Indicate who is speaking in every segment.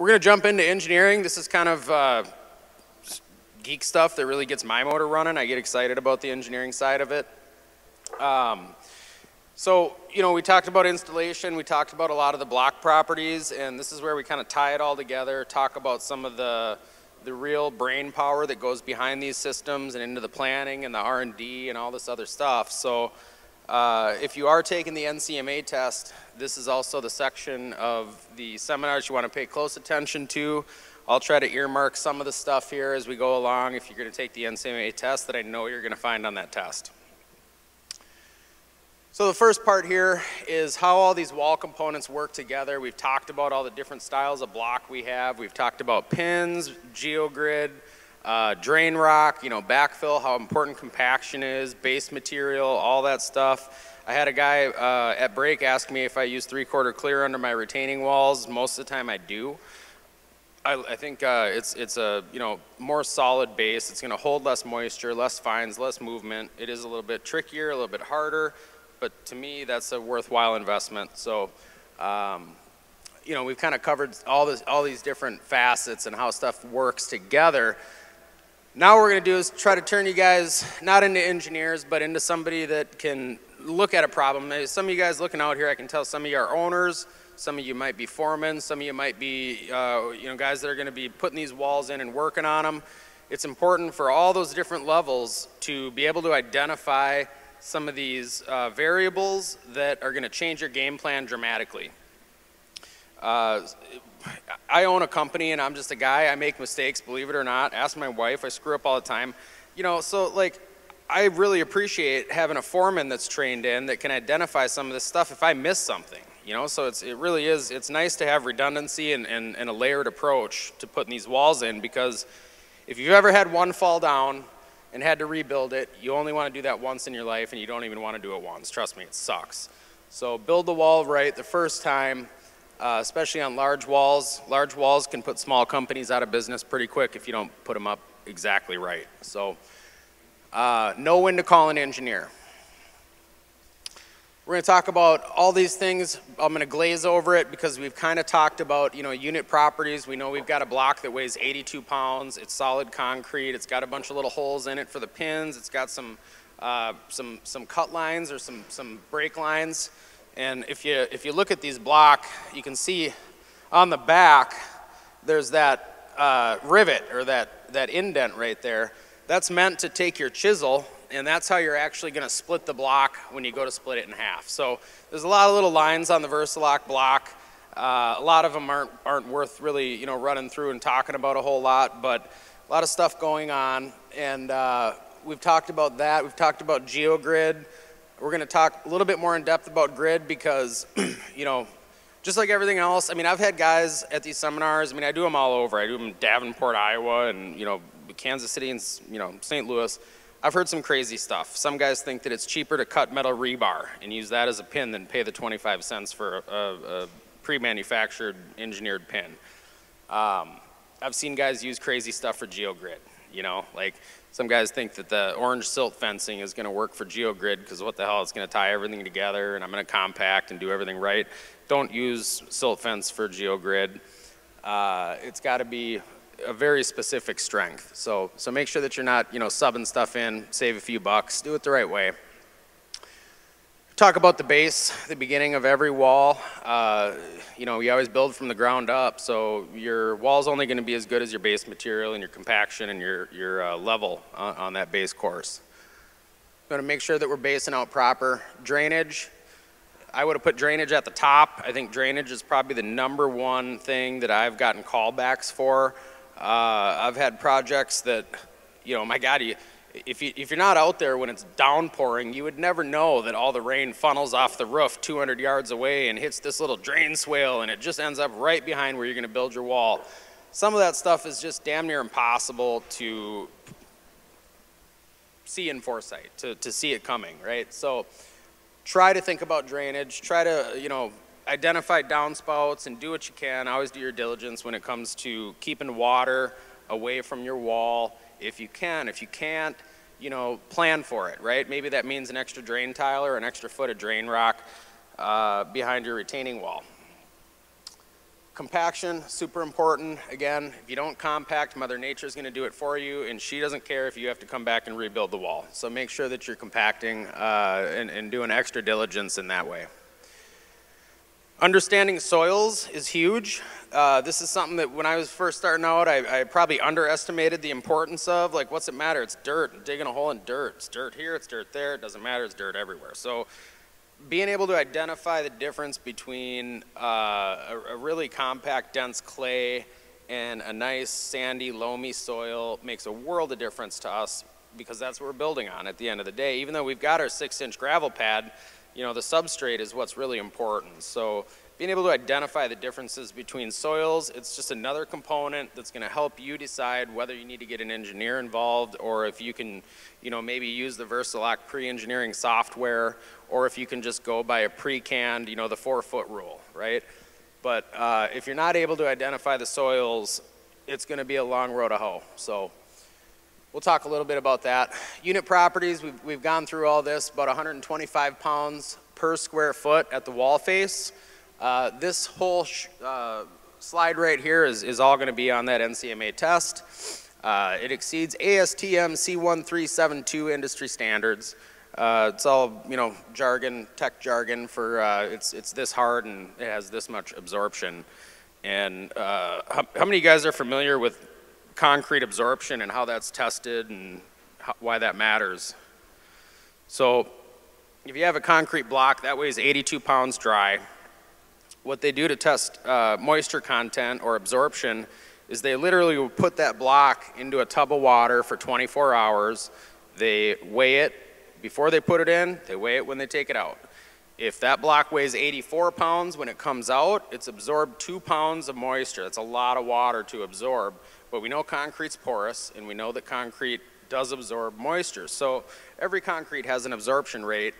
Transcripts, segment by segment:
Speaker 1: we're going to jump into engineering. This is kind of uh, geek stuff that really gets my motor running. I get excited about the engineering side of it. Um, so, you know, we talked about installation, we talked about a lot of the block properties, and this is where we kind of tie it all together, talk about some of the, the real brain power that goes behind these systems and into the planning and the R&D and all this other stuff. So, uh, if you are taking the NCMA test, this is also the section of the seminars you want to pay close attention to. I'll try to earmark some of the stuff here as we go along if you're going to take the NCMA test that I know you're going to find on that test. So the first part here is how all these wall components work together. We've talked about all the different styles of block we have. We've talked about pins, geogrid, uh, drain rock, you know, backfill, how important compaction is, base material, all that stuff. I had a guy uh, at break ask me if I use three-quarter clear under my retaining walls. Most of the time I do. I, I think uh, it's, it's a you know more solid base. It's going to hold less moisture, less fines, less movement. It is a little bit trickier, a little bit harder but to me, that's a worthwhile investment. So, um, you know, we've kind of covered all this, all these different facets and how stuff works together. Now what we're going to do is try to turn you guys not into engineers, but into somebody that can look at a problem. Some of you guys looking out here, I can tell some of you are owners, some of you might be foremen, some of you might be, uh, you know, guys that are going to be putting these walls in and working on them. It's important for all those different levels to be able to identify some of these uh, variables that are going to change your game plan dramatically. Uh, I own a company and I'm just a guy. I make mistakes, believe it or not. Ask my wife. I screw up all the time. You know, so like, I really appreciate having a foreman that's trained in that can identify some of this stuff if I miss something. You know, so it's, it really is, it's nice to have redundancy and, and, and a layered approach to putting these walls in because if you've ever had one fall down, and had to rebuild it, you only want to do that once in your life and you don't even want to do it once. Trust me, it sucks. So build the wall right the first time, uh, especially on large walls. Large walls can put small companies out of business pretty quick if you don't put them up exactly right. So uh, know when to call an engineer. We're going to talk about all these things. I'm going to glaze over it because we've kind of talked about, you know, unit properties. We know we've got a block that weighs 82 pounds. It's solid concrete. It's got a bunch of little holes in it for the pins. It's got some, uh, some, some cut lines or some, some break lines. And if you, if you look at these block, you can see on the back, there's that uh, rivet or that, that indent right there. That's meant to take your chisel and that's how you're actually going to split the block when you go to split it in half. So there's a lot of little lines on the Versa-Lok block. Uh, a lot of them aren't, aren't worth really, you know, running through and talking about a whole lot, but a lot of stuff going on. And uh, we've talked about that. We've talked about GeoGrid. We're going to talk a little bit more in depth about grid because, you know, just like everything else, I mean, I've had guys at these seminars. I mean, I do them all over. I do them in Davenport, Iowa, and, you know, Kansas City and, you know, St. Louis. I've heard some crazy stuff. Some guys think that it's cheaper to cut metal rebar and use that as a pin than pay the 25 cents for a, a, pre-manufactured engineered pin. Um, I've seen guys use crazy stuff for geogrid, you know, like some guys think that the orange silt fencing is going to work for geogrid because what the hell, it's going to tie everything together and I'm going to compact and do everything right. Don't use silt fence for geogrid. Uh, it's got to be a very specific strength. So, so make sure that you're not, you know, subbing stuff in, save a few bucks, do it the right way. Talk about the base, the beginning of every wall. Uh, you know, you always build from the ground up, so your wall's only going to be as good as your base material and your compaction and your, your uh, level on, on that base course. Going to make sure that we're basing out proper drainage. I would have put drainage at the top. I think drainage is probably the number one thing that I've gotten callbacks for. Uh, I've had projects that, you know, my God, you, if, you, if you're not out there when it's downpouring, you would never know that all the rain funnels off the roof 200 yards away and hits this little drain swale and it just ends up right behind where you're going to build your wall. Some of that stuff is just damn near impossible to see in foresight, to, to see it coming, right? So try to think about drainage, try to, you know, identify downspouts and do what you can. Always do your diligence when it comes to keeping water away from your wall if you can. If you can't, you know, plan for it, right? Maybe that means an extra drain tile or an extra foot of drain rock uh, behind your retaining wall. Compaction, super important. Again, if you don't compact, Mother Nature is going to do it for you, and she doesn't care if you have to come back and rebuild the wall. So make sure that you're compacting uh, and, and doing extra diligence in that way. Understanding soils is huge. Uh, this is something that when I was first starting out, I, I, probably underestimated the importance of. Like, what's it matter? It's dirt. digging a hole in dirt. It's dirt here, it's dirt there. It doesn't matter. It's dirt everywhere. So being able to identify the difference between uh, a, a, really compact, dense clay and a nice, sandy, loamy soil makes a world of difference to us because that's what we're building on at the end of the day. Even though we've got our six-inch gravel pad, you know, the substrate is what's really important. So being able to identify the differences between soils, it's just another component that's going to help you decide whether you need to get an engineer involved or if you can, you know, maybe use the Versa-Lok pre-engineering software or if you can just go by a pre-canned, you know, the four-foot rule, right? But uh, if you're not able to identify the soils, it's going to be a long road to hoe. So we'll talk a little bit about that. Unit properties, we've, we've gone through all this, about 125 pounds per square foot at the wall face. Uh, this whole uh, slide right here is, is all going to be on that NCMA test. Uh, it exceeds ASTM C1372 industry standards. Uh, it's all, you know, jargon, tech jargon for uh, it's, it's this hard and it has this much absorption. And uh, how, how, many of you guys are familiar with concrete absorption and how that's tested and how, why that matters? So if you have a concrete block, that weighs 82 pounds dry. What they do to test uh, moisture content or absorption is they literally will put that block into a tub of water for 24 hours. They weigh it before they put it in, they weigh it when they take it out. If that block weighs 84 pounds when it comes out, it's absorbed two pounds of moisture. That's a lot of water to absorb. But we know concrete's porous, and we know that concrete does absorb moisture. So every concrete has an absorption rate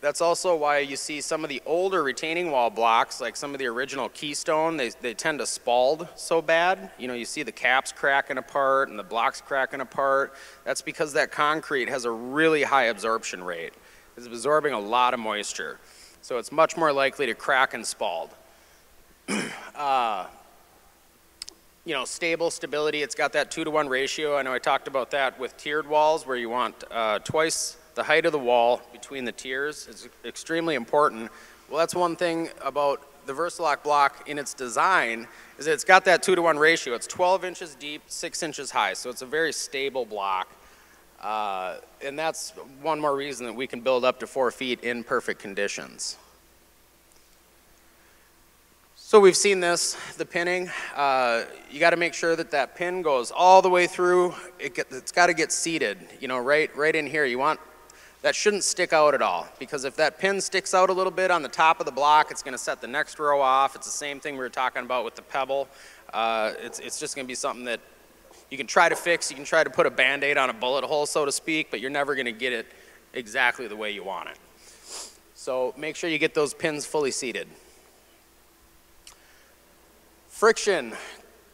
Speaker 1: that's also why you see some of the older retaining wall blocks, like some of the original Keystone, they, they tend to spall so bad. You know, you see the caps cracking apart and the blocks cracking apart. That's because that concrete has a really high absorption rate. It's absorbing a lot of moisture. So it's much more likely to crack and spall. uh, you know, stable stability, it's got that two to one ratio. I know I talked about that with tiered walls where you want uh, twice the height of the wall between the tiers is extremely important. Well, that's one thing about the Versa-Lok block in its design is it's got that two to one ratio. It's 12 inches deep, six inches high, so it's a very stable block. Uh, and that's one more reason that we can build up to four feet in perfect conditions. So we've seen this, the pinning. Uh, you got to make sure that that pin goes all the way through. It it's got to get seated, you know, right, right in here. You want that shouldn't stick out at all because if that pin sticks out a little bit on the top of the block, it's going to set the next row off. It's the same thing we were talking about with the pebble. Uh, it's, it's just going to be something that you can try to fix. You can try to put a band-aid on a bullet hole, so to speak, but you're never going to get it exactly the way you want it. So make sure you get those pins fully seated. Friction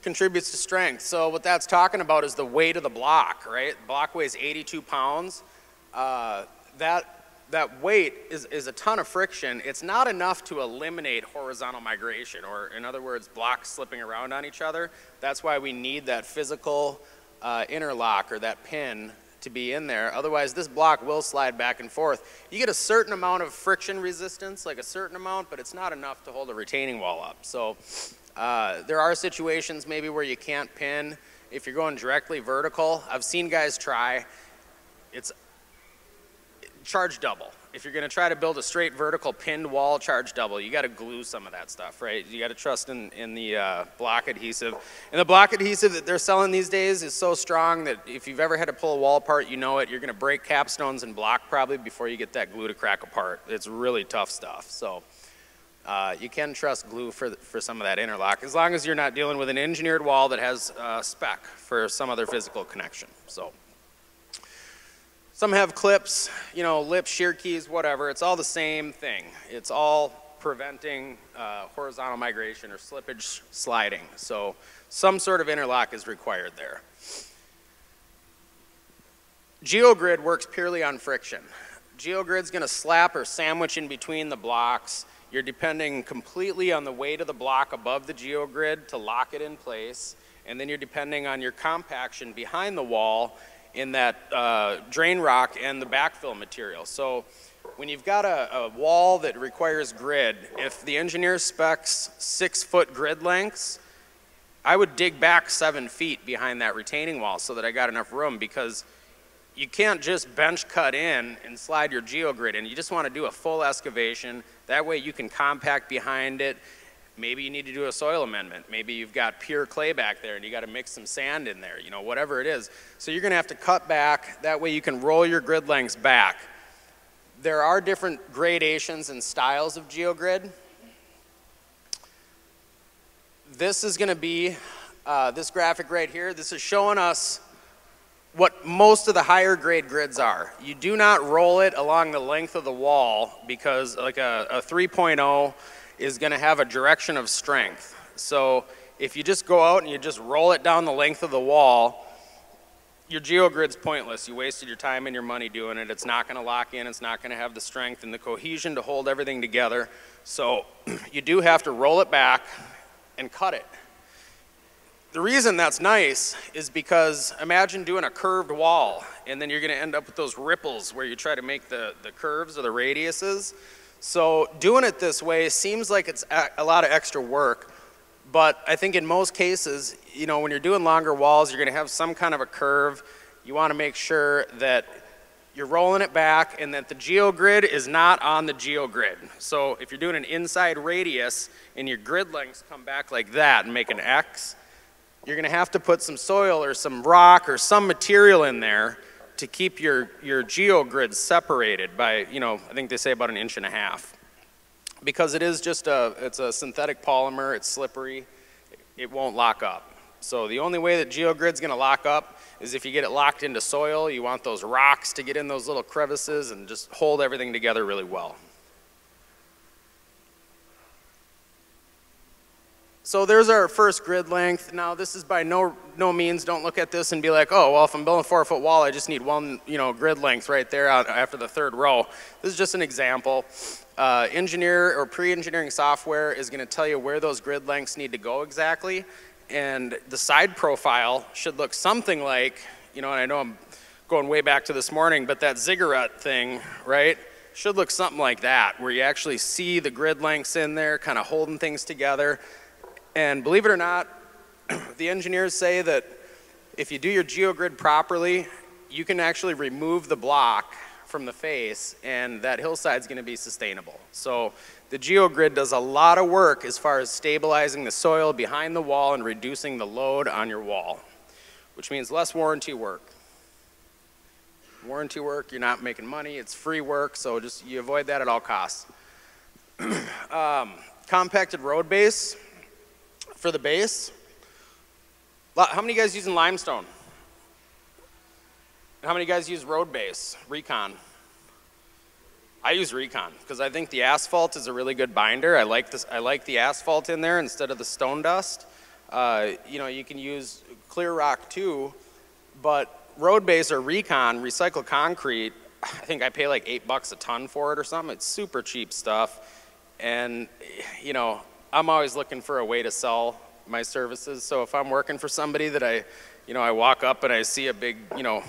Speaker 1: contributes to strength. So what that's talking about is the weight of the block, right? The block weighs 82 pounds. Uh, that, that weight is, is a ton of friction. It's not enough to eliminate horizontal migration, or in other words, blocks slipping around on each other. That's why we need that physical uh, interlock or that pin to be in there. Otherwise, this block will slide back and forth. You get a certain amount of friction resistance, like a certain amount, but it's not enough to hold a retaining wall up. So uh, there are situations maybe where you can't pin if you're going directly vertical. I've seen guys try. It's charge double. If you're going to try to build a straight vertical pinned wall, charge double. You got to glue some of that stuff, right? You got to trust in, in the uh, block adhesive. And the block adhesive that they're selling these days is so strong that if you've ever had to pull a wall apart, you know it. You're going to break capstones and block probably before you get that glue to crack apart. It's really tough stuff. So uh, you can trust glue for, for some of that interlock as long as you're not dealing with an engineered wall that has uh, spec for some other physical connection. So. Some have clips, you know, lips, shear keys, whatever. It's all the same thing. It's all preventing uh, horizontal migration or slippage sliding. So some sort of interlock is required there. GeoGrid works purely on friction. GeoGrid's going to slap or sandwich in between the blocks you're depending completely on the weight of the block above the geogrid to lock it in place, and then you're depending on your compaction behind the wall in that uh, drain rock and the backfill material. So when you've got a, a, wall that requires grid, if the engineer specs six foot grid lengths, I would dig back seven feet behind that retaining wall so that I got enough room because you can't just bench cut in and slide your geogrid in. You just want to do a full excavation. That way you can compact behind it. Maybe you need to do a soil amendment. Maybe you've got pure clay back there and you got to mix some sand in there, you know, whatever it is. So you're going to have to cut back. That way you can roll your grid lengths back. There are different gradations and styles of geogrid. This is going to be, uh, this graphic right here, this is showing us what most of the higher grade grids are. You do not roll it along the length of the wall because like a, a 3.0 is going to have a direction of strength. So if you just go out and you just roll it down the length of the wall, your geogrid's pointless. You wasted your time and your money doing it. It's not going to lock in. It's not going to have the strength and the cohesion to hold everything together. So you do have to roll it back and cut it. The reason that's nice is because imagine doing a curved wall and then you're going to end up with those ripples where you try to make the, the curves or the radiuses. So doing it this way seems like it's a lot of extra work, but I think in most cases, you know, when you're doing longer walls, you're going to have some kind of a curve. You want to make sure that you're rolling it back and that the geogrid is not on the geogrid. So if you're doing an inside radius and your grid lengths come back like that and make an X, you're going to have to put some soil or some rock or some material in there to keep your, your geogrid separated by, you know, I think they say about an inch and a half. Because it is just a, it's a synthetic polymer, it's slippery, it won't lock up. So the only way that geogrid's going to lock up is if you get it locked into soil, you want those rocks to get in those little crevices and just hold everything together really well. So there's our first grid length. Now this is by no, no means, don't look at this and be like, oh, well, if I'm building a four foot wall, I just need one, you know, grid length right there after the third row. This is just an example. Uh, engineer or pre-engineering software is gonna tell you where those grid lengths need to go exactly. And the side profile should look something like, you know, and I know I'm going way back to this morning, but that ziggurat thing, right? Should look something like that, where you actually see the grid lengths in there, kind of holding things together. And believe it or not, the engineers say that if you do your geogrid properly, you can actually remove the block from the face and that hillside is going to be sustainable. So the geogrid does a lot of work as far as stabilizing the soil behind the wall and reducing the load on your wall, which means less warranty work. Warranty work, you're not making money, it's free work, so just you avoid that at all costs. um, compacted road base, for the base. How many guys using limestone? How many guys use road base, recon? I use recon because I think the asphalt is a really good binder. I like this. I like the asphalt in there instead of the stone dust. Uh, you know, you can use clear rock too, but road base or recon, recycled concrete, I think I pay like eight bucks a ton for it or something. It's super cheap stuff. And, you know, I'm always looking for a way to sell my services. So if I'm working for somebody that I, you know, I walk up and I see a big, you know,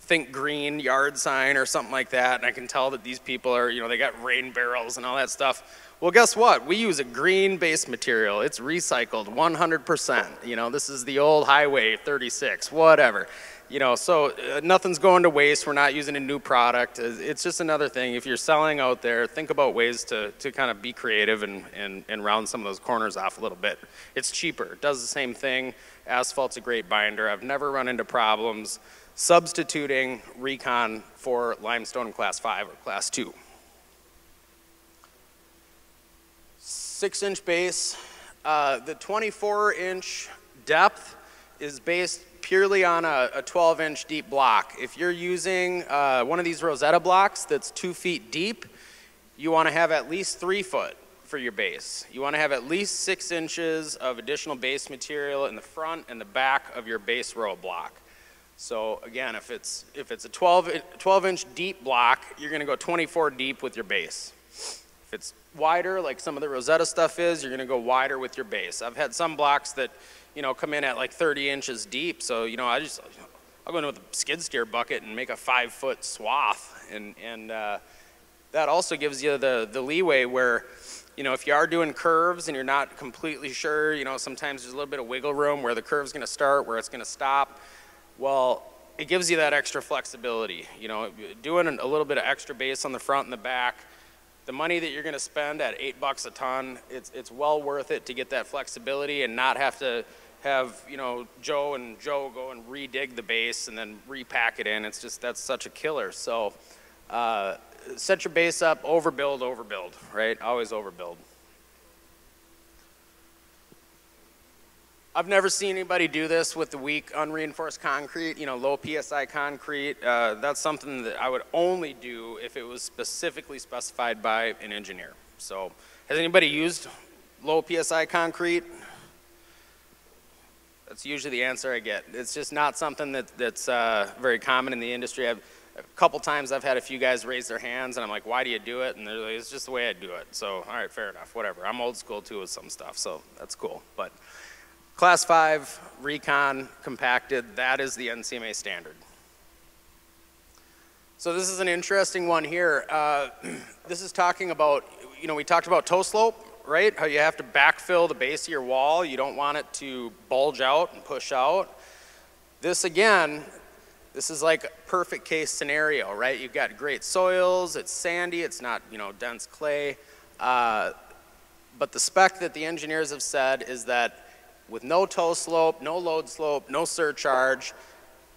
Speaker 1: think green yard sign or something like that, and I can tell that these people are, you know, they got rain barrels and all that stuff. Well, guess what? We use a green base material. It's recycled 100%. You know, this is the old Highway 36, whatever you know, so uh, nothing's going to waste. We're not using a new product. It's just another thing. If you're selling out there, think about ways to, to kind of be creative and, and, and round some of those corners off a little bit. It's cheaper. It does the same thing. Asphalt's a great binder. I've never run into problems substituting Recon for limestone class 5 or class 2. Six inch base. Uh, the 24 inch depth is based purely on a, a 12 inch deep block. If you're using uh, one of these Rosetta blocks that's two feet deep, you want to have at least three foot for your base. You want to have at least six inches of additional base material in the front and the back of your base row block. So again, if it's, if it's a 12, 12 inch deep block, you're going to go 24 deep with your base. If it's wider, like some of the Rosetta stuff is, you're gonna go wider with your base. I've had some blocks that, you know, come in at like 30 inches deep, so, you know, I just, I'll go in with a skid steer bucket and make a five foot swath, and, and uh, that also gives you the, the leeway where, you know, if you are doing curves and you're not completely sure, you know, sometimes there's a little bit of wiggle room where the curve's gonna start, where it's gonna stop. Well, it gives you that extra flexibility. You know, doing a little bit of extra base on the front and the back, the money that you're gonna spend at eight bucks a ton, it's, it's well worth it to get that flexibility and not have to have, you know, Joe and Joe go and redig the base and then repack it in. It's just, that's such a killer. So, uh, set your base up, overbuild, overbuild, right? Always overbuild. I've never seen anybody do this with the weak unreinforced concrete, you know, low PSI concrete. Uh, that's something that I would only do if it was specifically specified by an engineer. So has anybody used low PSI concrete? That's usually the answer I get. It's just not something that, that's uh, very common in the industry. I've, a couple times I've had a few guys raise their hands and I'm like, why do you do it? And they're like, it's just the way I do it. So, all right, fair enough, whatever. I'm old school too with some stuff, so that's cool. But Class 5 recon compacted, that is the NCMA standard. So this is an interesting one here. Uh, this is talking about, you know, we talked about toe slope, right? How you have to backfill the base of your wall. You don't want it to bulge out and push out. This again, this is like a perfect case scenario, right? You've got great soils, it's sandy, it's not, you know, dense clay. Uh, but the spec that the engineers have said is that with no toe slope, no load slope, no surcharge,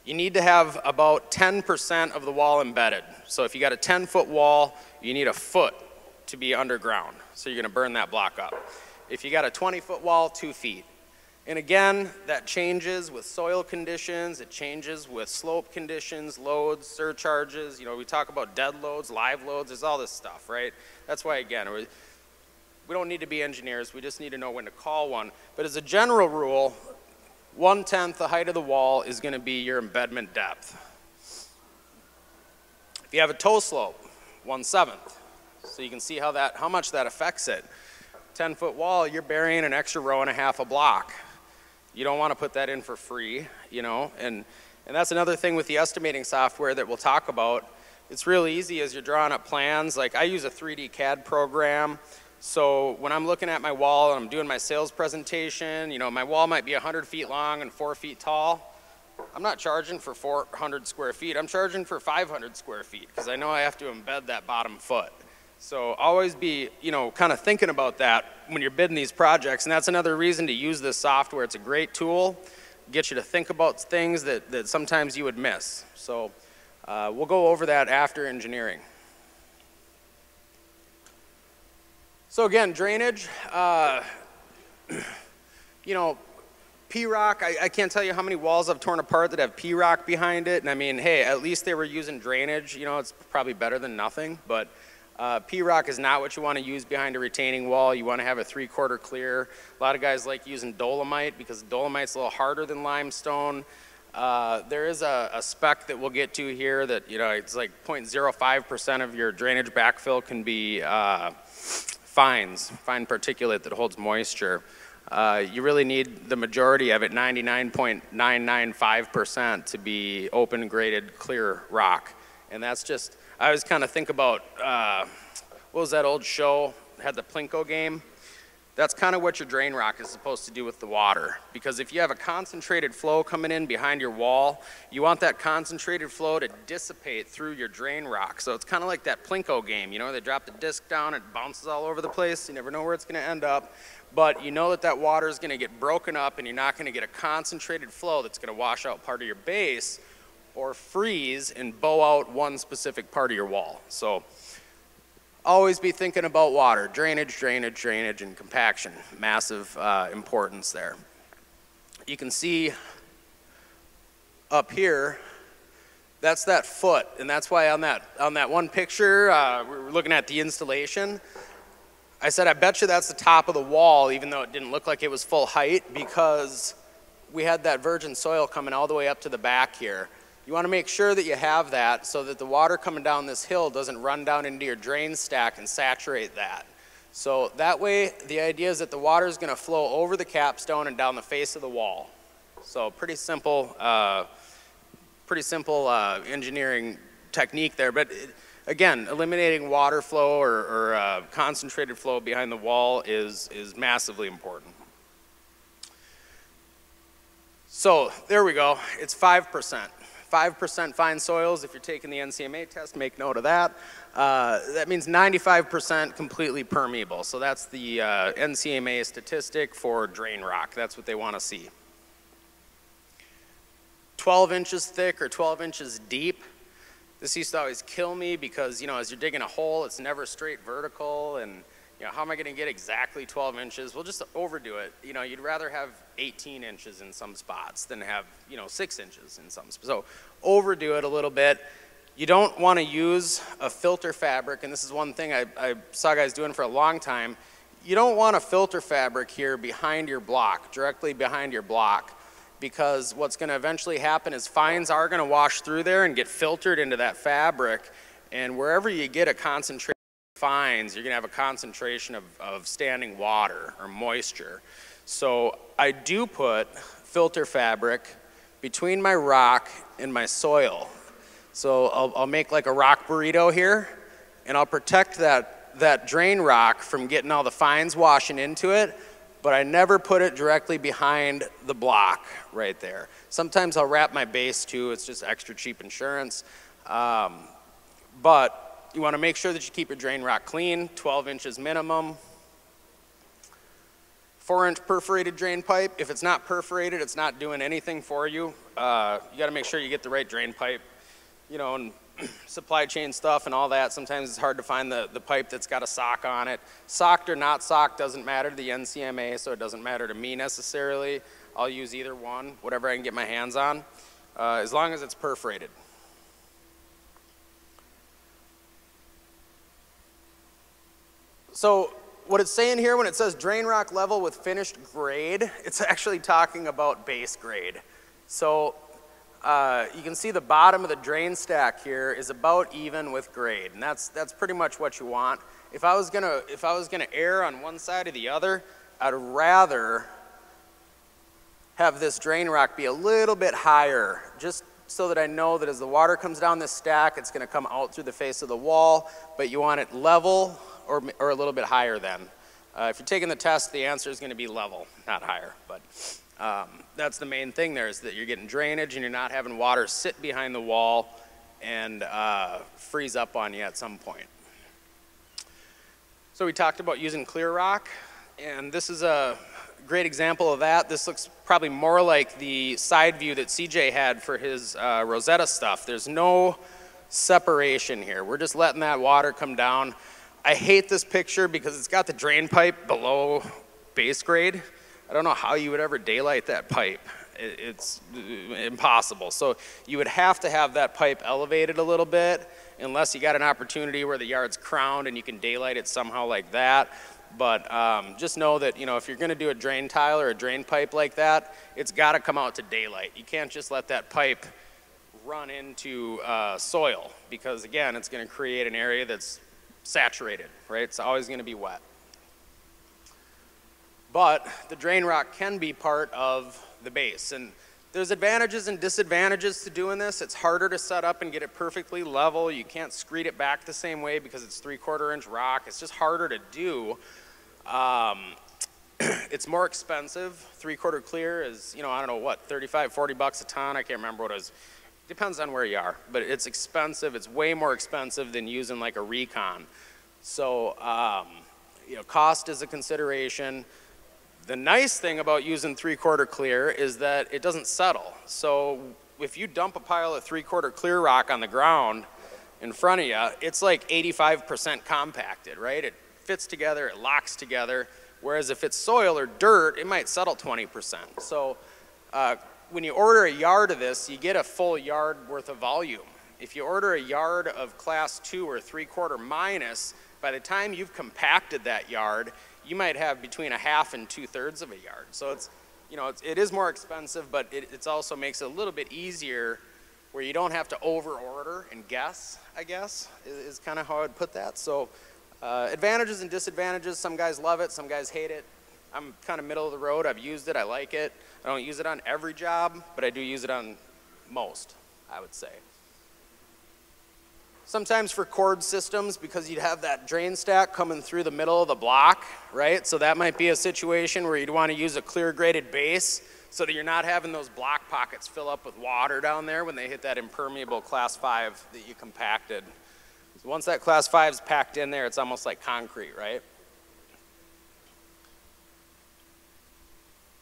Speaker 1: you need to have about 10% of the wall embedded. So if you got a 10 foot wall, you need a foot to be underground. So you're gonna burn that block up. If you got a 20 foot wall, two feet. And again, that changes with soil conditions, it changes with slope conditions, loads, surcharges. You know, we talk about dead loads, live loads, there's all this stuff, right? That's why, again, we don't need to be engineers, we just need to know when to call one. But as a general rule, one-tenth the height of the wall is gonna be your embedment depth. If you have a toe slope, one-seventh. So you can see how, that, how much that affects it. 10 foot wall, you're burying an extra row and a half a block. You don't want to put that in for free, you know, and, and that's another thing with the estimating software that we'll talk about. It's real easy as you're drawing up plans. Like I use a 3D CAD program so when I'm looking at my wall and I'm doing my sales presentation, you know, my wall might be 100 feet long and four feet tall. I'm not charging for 400 square feet. I'm charging for 500 square feet because I know I have to embed that bottom foot. So always be, you know, kind of thinking about that when you're bidding these projects. And that's another reason to use this software. It's a great tool. Get you to think about things that, that sometimes you would miss. So uh, we'll go over that after engineering. So again, drainage, uh, you know, pea rock, I, I, can't tell you how many walls I've torn apart that have pea rock behind it. And I mean, hey, at least they were using drainage. You know, it's probably better than nothing. But uh, pea rock is not what you want to use behind a retaining wall. You want to have a three-quarter clear. A lot of guys like using dolomite because dolomite's a little harder than limestone. Uh, there is a, a, spec that we'll get to here that, you know, it's like 0.05% of your drainage backfill can be uh, fines, fine particulate that holds moisture. Uh, you really need the majority of it, 99.995% to be open graded clear rock. And that's just, I always kind of think about, uh, what was that old show, had the Plinko game? That's kind of what your drain rock is supposed to do with the water. Because if you have a concentrated flow coming in behind your wall, you want that concentrated flow to dissipate through your drain rock. So it's kind of like that Plinko game, you know, they drop the disc down, it bounces all over the place, you never know where it's gonna end up. But you know that that water is gonna get broken up and you're not gonna get a concentrated flow that's gonna wash out part of your base or freeze and bow out one specific part of your wall. So always be thinking about water, drainage, drainage, drainage, and compaction. Massive uh, importance there. You can see up here, that's that foot, and that's why on that, on that one picture, uh, we're looking at the installation, I said, I bet you that's the top of the wall, even though it didn't look like it was full height, because we had that virgin soil coming all the way up to the back here. You want to make sure that you have that so that the water coming down this hill doesn't run down into your drain stack and saturate that. So that way, the idea is that the water is going to flow over the capstone and down the face of the wall. So pretty simple, uh, pretty simple uh, engineering technique there. But it, again, eliminating water flow or, or uh, concentrated flow behind the wall is, is massively important. So there we go. It's 5%. 5% fine soils. If you're taking the NCMA test, make note of that. Uh, that means 95% completely permeable. So that's the uh, NCMA statistic for drain rock. That's what they want to see. 12 inches thick or 12 inches deep. This used to always kill me because, you know, as you're digging a hole, it's never straight vertical and, you know, how am I going to get exactly 12 inches? We'll just overdo it. You know, you'd rather have 18 inches in some spots than have, you know, six inches in some spots. So overdo it a little bit. You don't want to use a filter fabric, and this is one thing I, I saw guys doing for a long time. You don't want a filter fabric here behind your block, directly behind your block because what's going to eventually happen is fines are going to wash through there and get filtered into that fabric. And wherever you get a concentration fines, you're to have a concentration of, of standing water or moisture. So I do put filter fabric between my rock and my soil. So I'll, I'll make like a rock burrito here, and I'll protect that, that drain rock from getting all the fines washing into it but I never put it directly behind the block right there. Sometimes I'll wrap my base too, it's just extra cheap insurance. Um, but you wanna make sure that you keep your drain rock clean, 12 inches minimum. Four inch perforated drain pipe. If it's not perforated, it's not doing anything for you. Uh, you gotta make sure you get the right drain pipe. You know, and supply chain stuff and all that, sometimes it's hard to find the, the pipe that's got a sock on it. Socked or not socked doesn't matter to the NCMA, so it doesn't matter to me necessarily. I'll use either one, whatever I can get my hands on, uh, as long as it's perforated. So what it's saying here when it says drain rock level with finished grade, it's actually talking about base grade. So uh, you can see the bottom of the drain stack here is about even with grade, and that's, that's pretty much what you want. If I was gonna, if I was gonna err on one side or the other, I'd rather have this drain rock be a little bit higher, just so that I know that as the water comes down this stack, it's gonna come out through the face of the wall, but you want it level or, or a little bit higher than. Uh, if you're taking the test, the answer is gonna be level, not higher, but. Um, that's the main thing there is that you're getting drainage and you're not having water sit behind the wall and uh, freeze up on you at some point. So we talked about using clear rock and this is a great example of that. This looks probably more like the side view that CJ had for his uh, Rosetta stuff. There's no separation here. We're just letting that water come down. I hate this picture because it's got the drain pipe below base grade. I don't know how you would ever daylight that pipe. It's impossible. So you would have to have that pipe elevated a little bit unless you got an opportunity where the yard's crowned and you can daylight it somehow like that. But um, just know that, you know, if you're gonna do a drain tile or a drain pipe like that, it's gotta come out to daylight. You can't just let that pipe run into uh, soil because again, it's gonna create an area that's saturated, right? It's always gonna be wet. But the drain rock can be part of the base. And there's advantages and disadvantages to doing this. It's harder to set up and get it perfectly level. You can't screed it back the same way because it's three quarter inch rock. It's just harder to do. Um, it's more expensive. Three quarter clear is, you know, I don't know what, 35, 40 bucks a ton. I can't remember what it is. Depends on where you are, but it's expensive. It's way more expensive than using like a recon. So, um, you know, cost is a consideration. The nice thing about using three quarter clear is that it doesn't settle. So if you dump a pile of three quarter clear rock on the ground in front of you, it's like 85% compacted, right? It fits together, it locks together. Whereas if it's soil or dirt, it might settle 20%. So uh, when you order a yard of this, you get a full yard worth of volume. If you order a yard of class two or three quarter minus, by the time you've compacted that yard, you might have between a half and two thirds of a yard. So it's, you know, it's, it is more expensive, but it it's also makes it a little bit easier where you don't have to over order and guess, I guess, is, is kind of how I'd put that. So Uh, advantages and disadvantages, some guys love it, some guys hate it. I'm kind of middle of the road. I've used it, I like it. I don't use it on every job, but I do use it on most, I would say. Sometimes for cored systems, because you'd have that drain stack coming through the middle of the block, right? So that might be a situation where you'd want to use a clear graded base so that you're not having those block pockets fill up with water down there when they hit that impermeable class five that you compacted. So once that class five is packed in there, it's almost like concrete, right?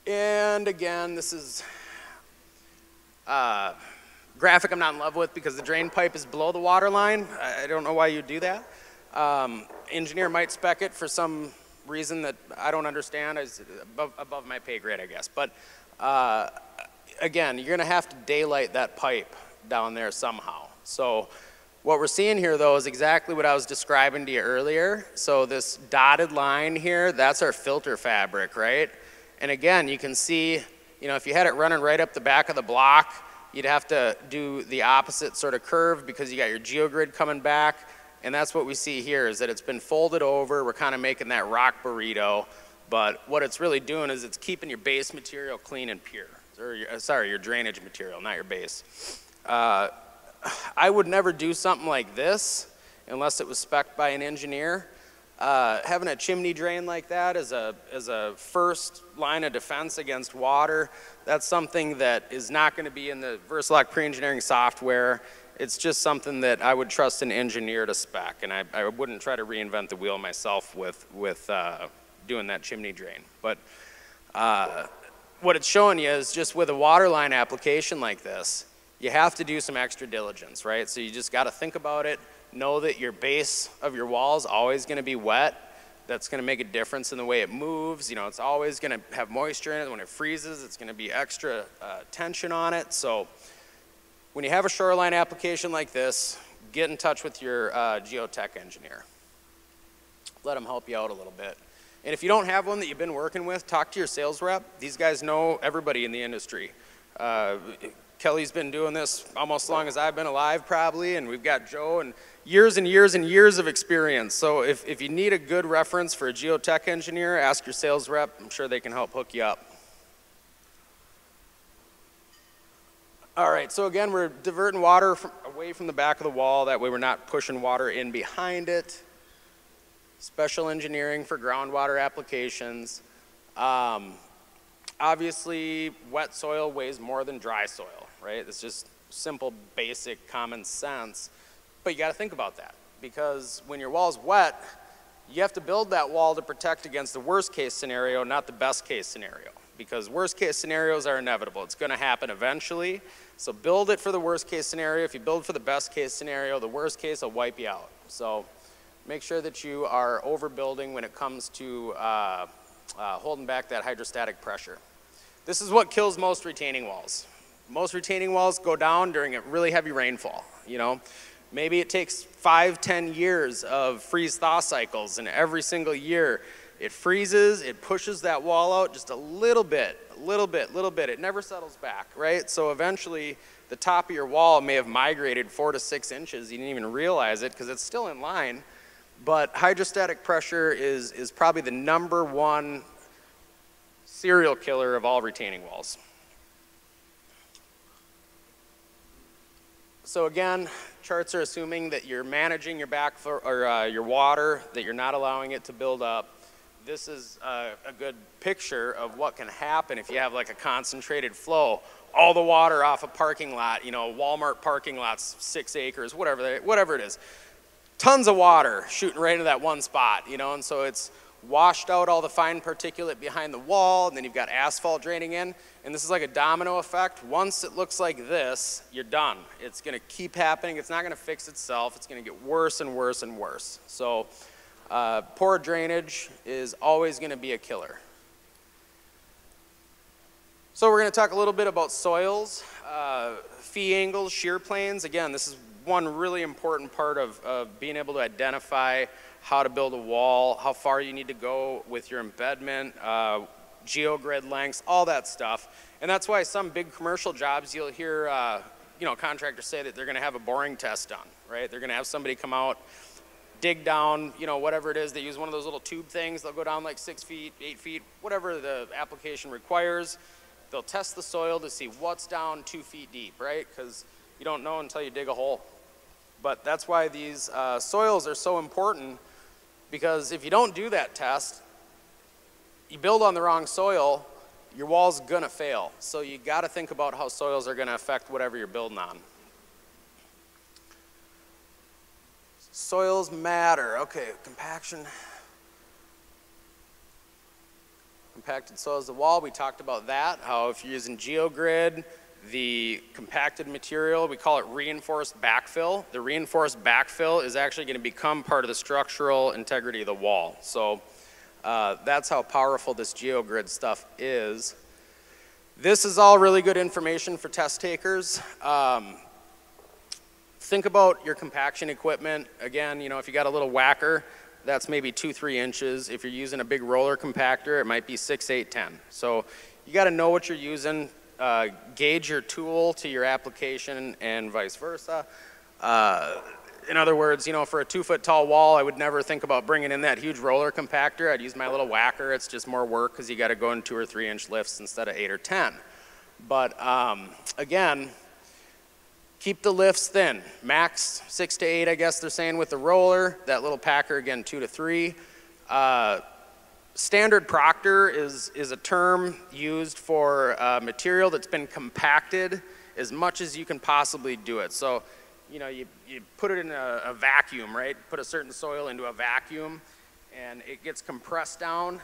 Speaker 1: And again, this is uh, graphic I'm not in love with because the drain pipe is below the water line. I don't know why you do that. Um, engineer might spec it for some reason that I don't understand. It's above, above my pay grade, I guess. But uh, again, you're going to have to daylight that pipe down there somehow. So what we're seeing here, though, is exactly what I was describing to you earlier. So this dotted line here, that's our filter fabric, right? And again, you can see, you know, if you had it running right up the back of the block, you'd have to do the opposite sort of curve because you got your geogrid coming back. And that's what we see here is that it's been folded over. We're kind of making that rock burrito. But what it's really doing is it's keeping your base material clean and pure. Or your, uh, sorry, your drainage material, not your base. Uh, I would never do something like this unless it was spec'd by an engineer. Uh, having a chimney drain like that as a, as a first line of defense against water, that's something that is not going to be in the Versa-Lok pre-engineering software. It's just something that I would trust an engineer to spec, and I, I wouldn't try to reinvent the wheel myself with, with uh, doing that chimney drain. But uh, what it's showing you is just with a water line application like this, you have to do some extra diligence, right? So you just got to think about it, know that your base of your wall is always going to be wet. That's going to make a difference in the way it moves. You know, it's always going to have moisture in it. When it freezes, it's going to be extra uh, tension on it. So when you have a shoreline application like this, get in touch with your uh, geotech engineer. Let them help you out a little bit. And if you don't have one that you've been working with, talk to your sales rep. These guys know everybody in the industry. Uh, Kelly's been doing this almost as long as I've been alive, probably, and we've got Joe and years and years and years of experience. So if, if you need a good reference for a geotech engineer, ask your sales rep. I'm sure they can help hook you up. All right, so again, we're diverting water from, away from the back of the wall. That way we're not pushing water in behind it. Special engineering for groundwater applications. Um, obviously, wet soil weighs more than dry soil, right? It's just simple, basic, common sense. But you got to think about that because when your wall's wet, you have to build that wall to protect against the worst case scenario, not the best case scenario. Because worst case scenarios are inevitable. It's going to happen eventually. So build it for the worst case scenario. If you build for the best case scenario, the worst case will wipe you out. So make sure that you are overbuilding when it comes to uh, uh, holding back that hydrostatic pressure. This is what kills most retaining walls. Most retaining walls go down during a really heavy rainfall. You know, Maybe it takes five, ten years of freeze-thaw cycles, and every single year it freezes, it pushes that wall out just a little bit, a little bit, little bit. It never settles back, right? So eventually the top of your wall may have migrated four to six inches. You didn't even realize it because it's still in line. But hydrostatic pressure is, is probably the number one serial killer of all retaining walls. So again, charts are assuming that you're managing your back or uh, your water, that you're not allowing it to build up. This is uh, a good picture of what can happen if you have like a concentrated flow. All the water off a parking lot, you know, Walmart parking lots, six acres, whatever, they, whatever it is. Tons of water shooting right into that one spot, you know, and so it's washed out all the fine particulate behind the wall, and then you've got asphalt draining in. And this is like a domino effect. Once it looks like this, you're done. It's going to keep happening. It's not going to fix itself. It's going to get worse and worse and worse. So uh, poor drainage is always going to be a killer. So we're going to talk a little bit about soils, uh, phi angles, shear planes. Again, this is one really important part of, of being able to identify how to build a wall, how far you need to go with your embedment, uh, geogrid lengths, all that stuff. And that's why some big commercial jobs you'll hear uh, you know, contractors say that they're going to have a boring test done, right? They're going to have somebody come out, dig down, you know, whatever it is. They use one of those little tube things. They'll go down like six feet, eight feet, whatever the application requires. They'll test the soil to see what's down two feet deep, right? Because you don't know until you dig a hole. But that's why these uh, soils are so important because if you don't do that test, you build on the wrong soil, your wall's gonna fail. So you gotta think about how soils are gonna affect whatever you're building on. Soils matter. Okay, compaction. Compacted soils the wall, we talked about that, how if you're using GeoGrid, the compacted material, we call it reinforced backfill. The reinforced backfill is actually going to become part of the structural integrity of the wall. So uh, that's how powerful this GeoGrid stuff is. This is all really good information for test takers. Um, think about your compaction equipment. Again, you know, if you got a little whacker, that's maybe two, three inches. If you're using a big roller compactor, it might be six, eight, ten. So you got to know what you're using uh, gauge your tool to your application and vice versa. Uh, in other words, you know, for a two foot tall wall, I would never think about bringing in that huge roller compactor. I'd use my little whacker. It's just more work because you got to go in two or three inch lifts instead of eight or 10. But um, again, keep the lifts thin. Max six to eight, I guess they're saying with the roller. That little packer, again, two to three. Uh, Standard Proctor is, is a term used for uh, material that's been compacted as much as you can possibly do it. So, you know, you, you put it in a, a vacuum, right? Put a certain soil into a vacuum and it gets compressed down.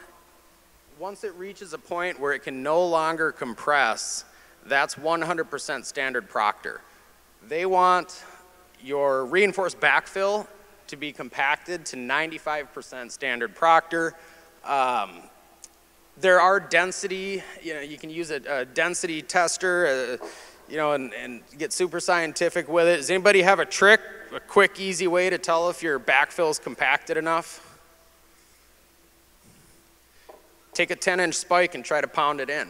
Speaker 1: Once it reaches a point where it can no longer compress, that's 100% standard Proctor. They want your reinforced backfill to be compacted to 95% standard Proctor. Um, there are density, you know, you can use a, a density tester, uh, you know, and, and get super scientific with it. Does anybody have a trick, a quick, easy way to tell if your backfill is compacted enough? Take a 10 inch spike and try to pound it in.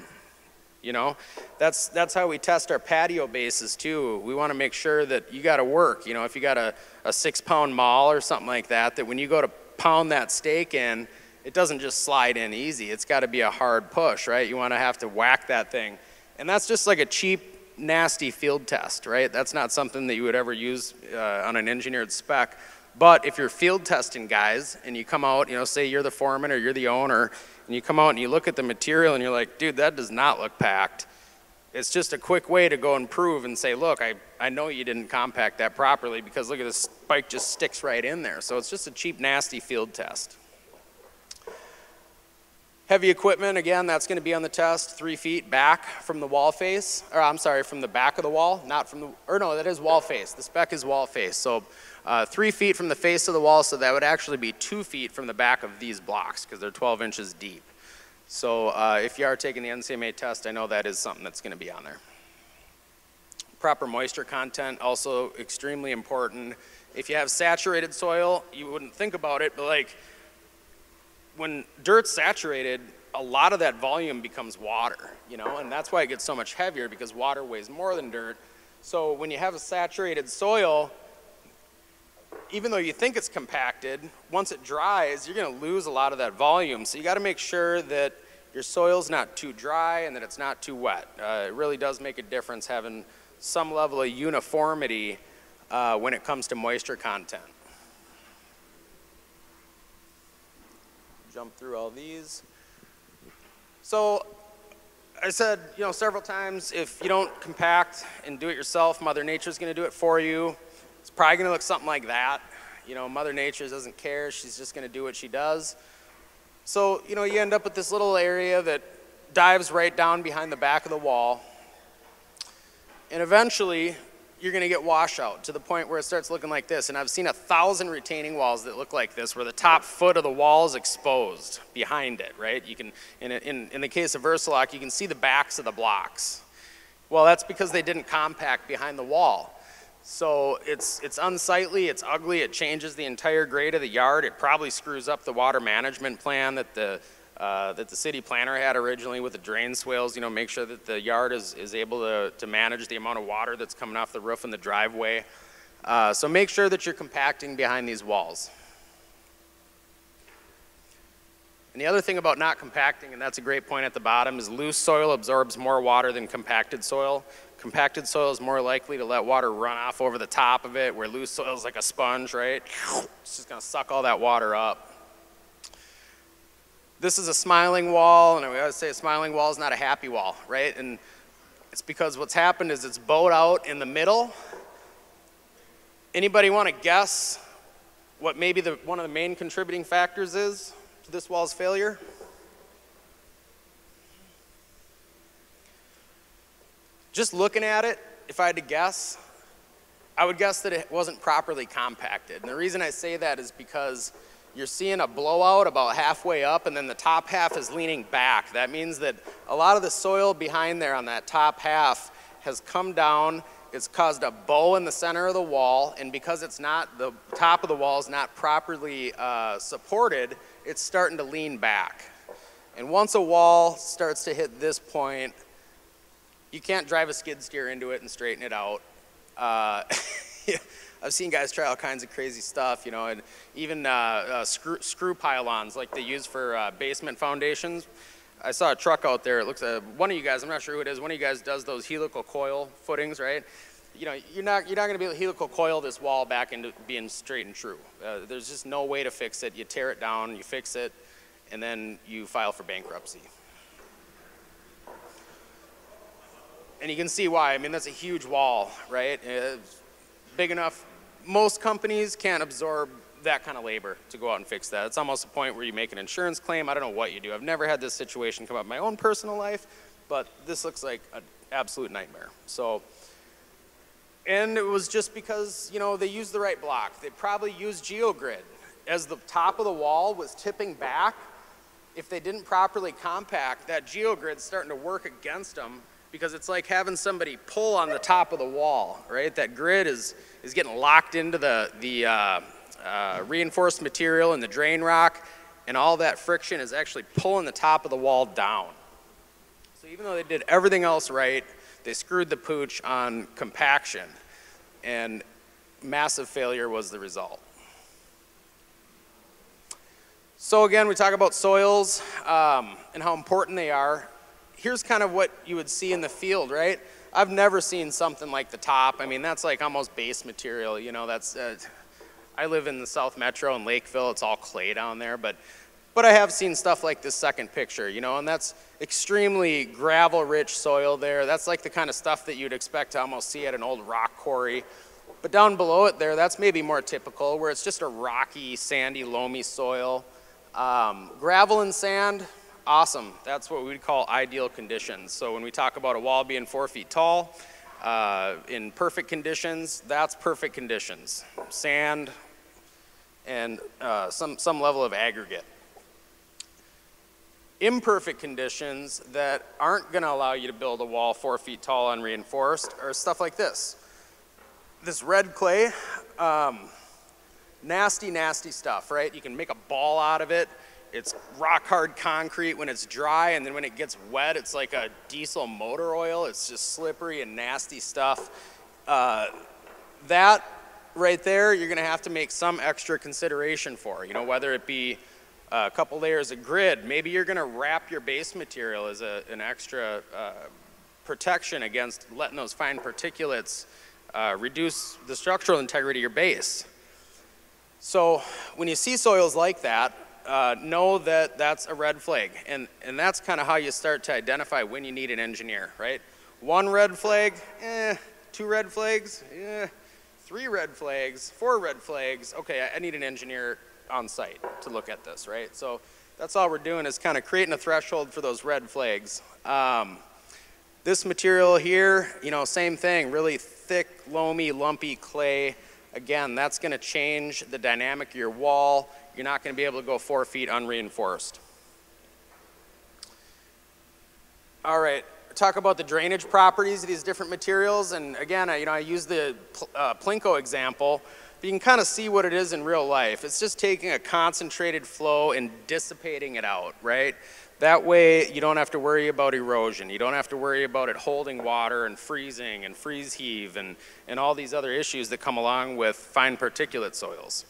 Speaker 1: You know, that's, that's how we test our patio bases too. We want to make sure that you got to work. You know, if you got a, a six pound maul or something like that, that when you go to pound that stake in, it doesn't just slide in easy. It's got to be a hard push, right? You want to have to whack that thing. And that's just like a cheap, nasty field test, right? That's not something that you would ever use uh, on an engineered spec. But if you're field testing guys and you come out, you know, say you're the foreman or you're the owner, and you come out and you look at the material and you're like, dude, that does not look packed. It's just a quick way to go and prove and say, look, I, I know you didn't compact that properly because look at this spike just sticks right in there. So it's just a cheap, nasty field test. Heavy equipment, again, that's going to be on the test three feet back from the wall face, or I'm sorry, from the back of the wall, not from the, or no, that is wall face. The spec is wall face. So uh, three feet from the face of the wall, so that would actually be two feet from the back of these blocks because they're 12 inches deep. So uh, if you are taking the NCMA test, I know that is something that's going to be on there. Proper moisture content, also extremely important. If you have saturated soil, you wouldn't think about it, but like when dirt's saturated, a lot of that volume becomes water, you know, and that's why it gets so much heavier because water weighs more than dirt. So when you have a saturated soil, even though you think it's compacted, once it dries, you're going to lose a lot of that volume. So you got to make sure that your soil's not too dry and that it's not too wet. Uh, it really does make a difference having some level of uniformity uh, when it comes to moisture content. Jump through all these. So I said, you know, several times, if you don't compact and do it yourself, Mother Nature's gonna do it for you. It's probably gonna look something like that. You know, Mother Nature doesn't care, she's just gonna do what she does. So, you know, you end up with this little area that dives right down behind the back of the wall. And eventually, you're going to get washout to the point where it starts looking like this. And I've seen a thousand retaining walls that look like this, where the top foot of the wall is exposed behind it, right? You can, in, in, in the case of Versa-Lok, you can see the backs of the blocks. Well, that's because they didn't compact behind the wall. So it's, it's unsightly, it's ugly, it changes the entire grade of the yard. It probably screws up the water management plan that the uh, that the city planner had originally with the drain swales, you know, make sure that the yard is, is able to, to manage the amount of water that's coming off the roof and the driveway. Uh, so make sure that you're compacting behind these walls. And the other thing about not compacting, and that's a great point at the bottom, is loose soil absorbs more water than compacted soil. Compacted soil is more likely to let water run off over the top of it, where loose soil is like a sponge, right? It's just gonna suck all that water up. This is a smiling wall, and we always say a smiling wall is not a happy wall, right? And it's because what's happened is it's bowed out in the middle. Anybody want to guess what maybe the, one of the main contributing factors is to this wall's failure? Just looking at it, if I had to guess, I would guess that it wasn't properly compacted. And the reason I say that is because you're seeing a blowout about halfway up and then the top half is leaning back. That means that a lot of the soil behind there on that top half has come down, it's caused a bow in the center of the wall, and because it's not, the top of the wall is not properly uh, supported, it's starting to lean back. And once a wall starts to hit this point, you can't drive a skid steer into it and straighten it out. Uh, I've seen guys try all kinds of crazy stuff, you know, and even uh, uh, screw, screw pylons like they use for uh, basement foundations. I saw a truck out there. It looks uh, one of you guys. I'm not sure who it is. One of you guys does those helical coil footings, right? You know, you're not you're not going to be able to helical coil this wall back into being straight and true. Uh, there's just no way to fix it. You tear it down, you fix it, and then you file for bankruptcy. And you can see why. I mean, that's a huge wall, right? It's big enough. Most companies can't absorb that kind of labor to go out and fix that. It's almost a point where you make an insurance claim. I don't know what you do. I've never had this situation come up in my own personal life, but this looks like an absolute nightmare. So, and it was just because, you know, they used the right block. They probably used GeoGrid. As the top of the wall was tipping back, if they didn't properly compact, that GeoGrid's starting to work against them because it's like having somebody pull on the top of the wall, right? That grid is, is getting locked into the, the uh, uh, reinforced material and the drain rock, and all that friction is actually pulling the top of the wall down. So even though they did everything else right, they screwed the pooch on compaction, and massive failure was the result. So again, we talk about soils um, and how important they are here's kind of what you would see in the field, right? I've never seen something like the top. I mean, that's like almost base material, you know, that's, uh, I live in the South Metro in Lakeville, it's all clay down there, but, but I have seen stuff like this second picture, you know, and that's extremely gravel-rich soil there. That's like the kind of stuff that you'd expect to almost see at an old rock quarry. But down below it there, that's maybe more typical, where it's just a rocky, sandy, loamy soil. Um, gravel and sand, awesome. That's what we would call ideal conditions. So when we talk about a wall being four feet tall, uh, in perfect conditions, that's perfect conditions. Sand and uh, some, some level of aggregate. Imperfect conditions that aren't going to allow you to build a wall four feet tall unreinforced are stuff like this. This red clay, um, nasty, nasty stuff, right? You can make a ball out of it. It's rock hard concrete when it's dry, and then when it gets wet, it's like a diesel motor oil. It's just slippery and nasty stuff. Uh, that right there, you're gonna have to make some extra consideration for, you know, whether it be a couple layers of grid. Maybe you're gonna wrap your base material as a, an extra uh, protection against letting those fine particulates uh, reduce the structural integrity of your base. So when you see soils like that, uh, know that that's a red flag. And, and that's kind of how you start to identify when you need an engineer, right? One red flag, eh, two red flags, eh, three red flags, four red flags. Okay, I, I need an engineer on site to look at this, right? So that's all we're doing is kind of creating a threshold for those red flags. Um, this material here, you know, same thing, really thick, loamy, lumpy clay. Again, that's going to change the dynamic of your wall you're not going to be able to go four feet unreinforced. All right, talk about the drainage properties of these different materials. And again, I, you know, I use the uh, Plinko example. But you can kind of see what it is in real life. It's just taking a concentrated flow and dissipating it out, right? That way you don't have to worry about erosion. You don't have to worry about it holding water and freezing and freeze heave and, and all these other issues that come along with fine particulate soils.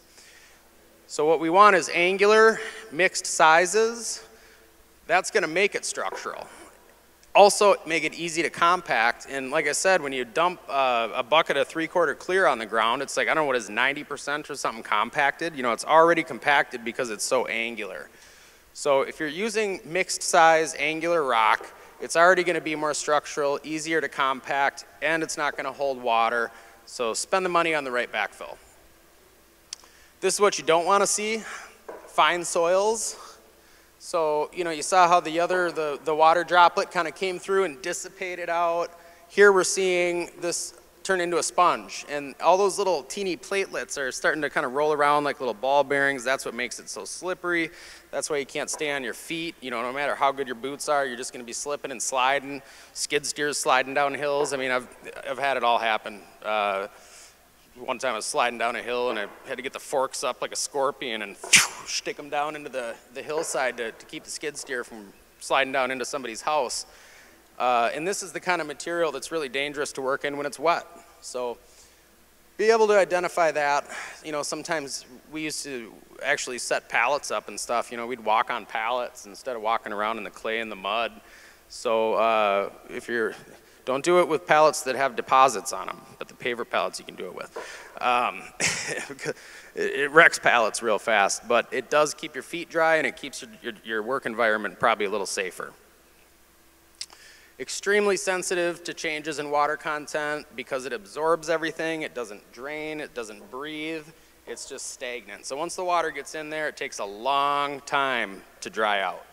Speaker 1: So what we want is angular, mixed sizes. That's going to make it structural. Also make it easy to compact. And like I said, when you dump uh, a bucket of three quarter clear on the ground, it's like, I don't know what is 90% or something compacted. You know, it's already compacted because it's so angular. So if you're using mixed size angular rock, it's already going to be more structural, easier to compact, and it's not going to hold water. So spend the money on the right backfill. This is what you don't want to see, fine soils. So, you know, you saw how the other, the, the water droplet kind of came through and dissipated out. Here we're seeing this turn into a sponge. And all those little teeny platelets are starting to kind of roll around like little ball bearings. That's what makes it so slippery. That's why you can't stay on your feet. You know, no matter how good your boots are, you're just going to be slipping and sliding. Skid steers sliding down hills. I mean, I've, I've had it all happen. Uh, one time I was sliding down a hill and I had to get the forks up like a scorpion and stick them down into the, the hillside to, to keep the skid steer from sliding down into somebody's house. Uh, and this is the kind of material that's really dangerous to work in when it's wet. So be able to identify that. You know, sometimes we used to actually set pallets up and stuff. You know, we'd walk on pallets instead of walking around in the clay and the mud. So uh, if you're don't do it with pallets that have deposits on them, but the paver pallets you can do it with. Um, it, wrecks pallets real fast, but it does keep your feet dry and it keeps your, your, your work environment probably a little safer. Extremely sensitive to changes in water content because it absorbs everything, it doesn't drain, it doesn't breathe, it's just stagnant. So once the water gets in there, it takes a long time to dry out.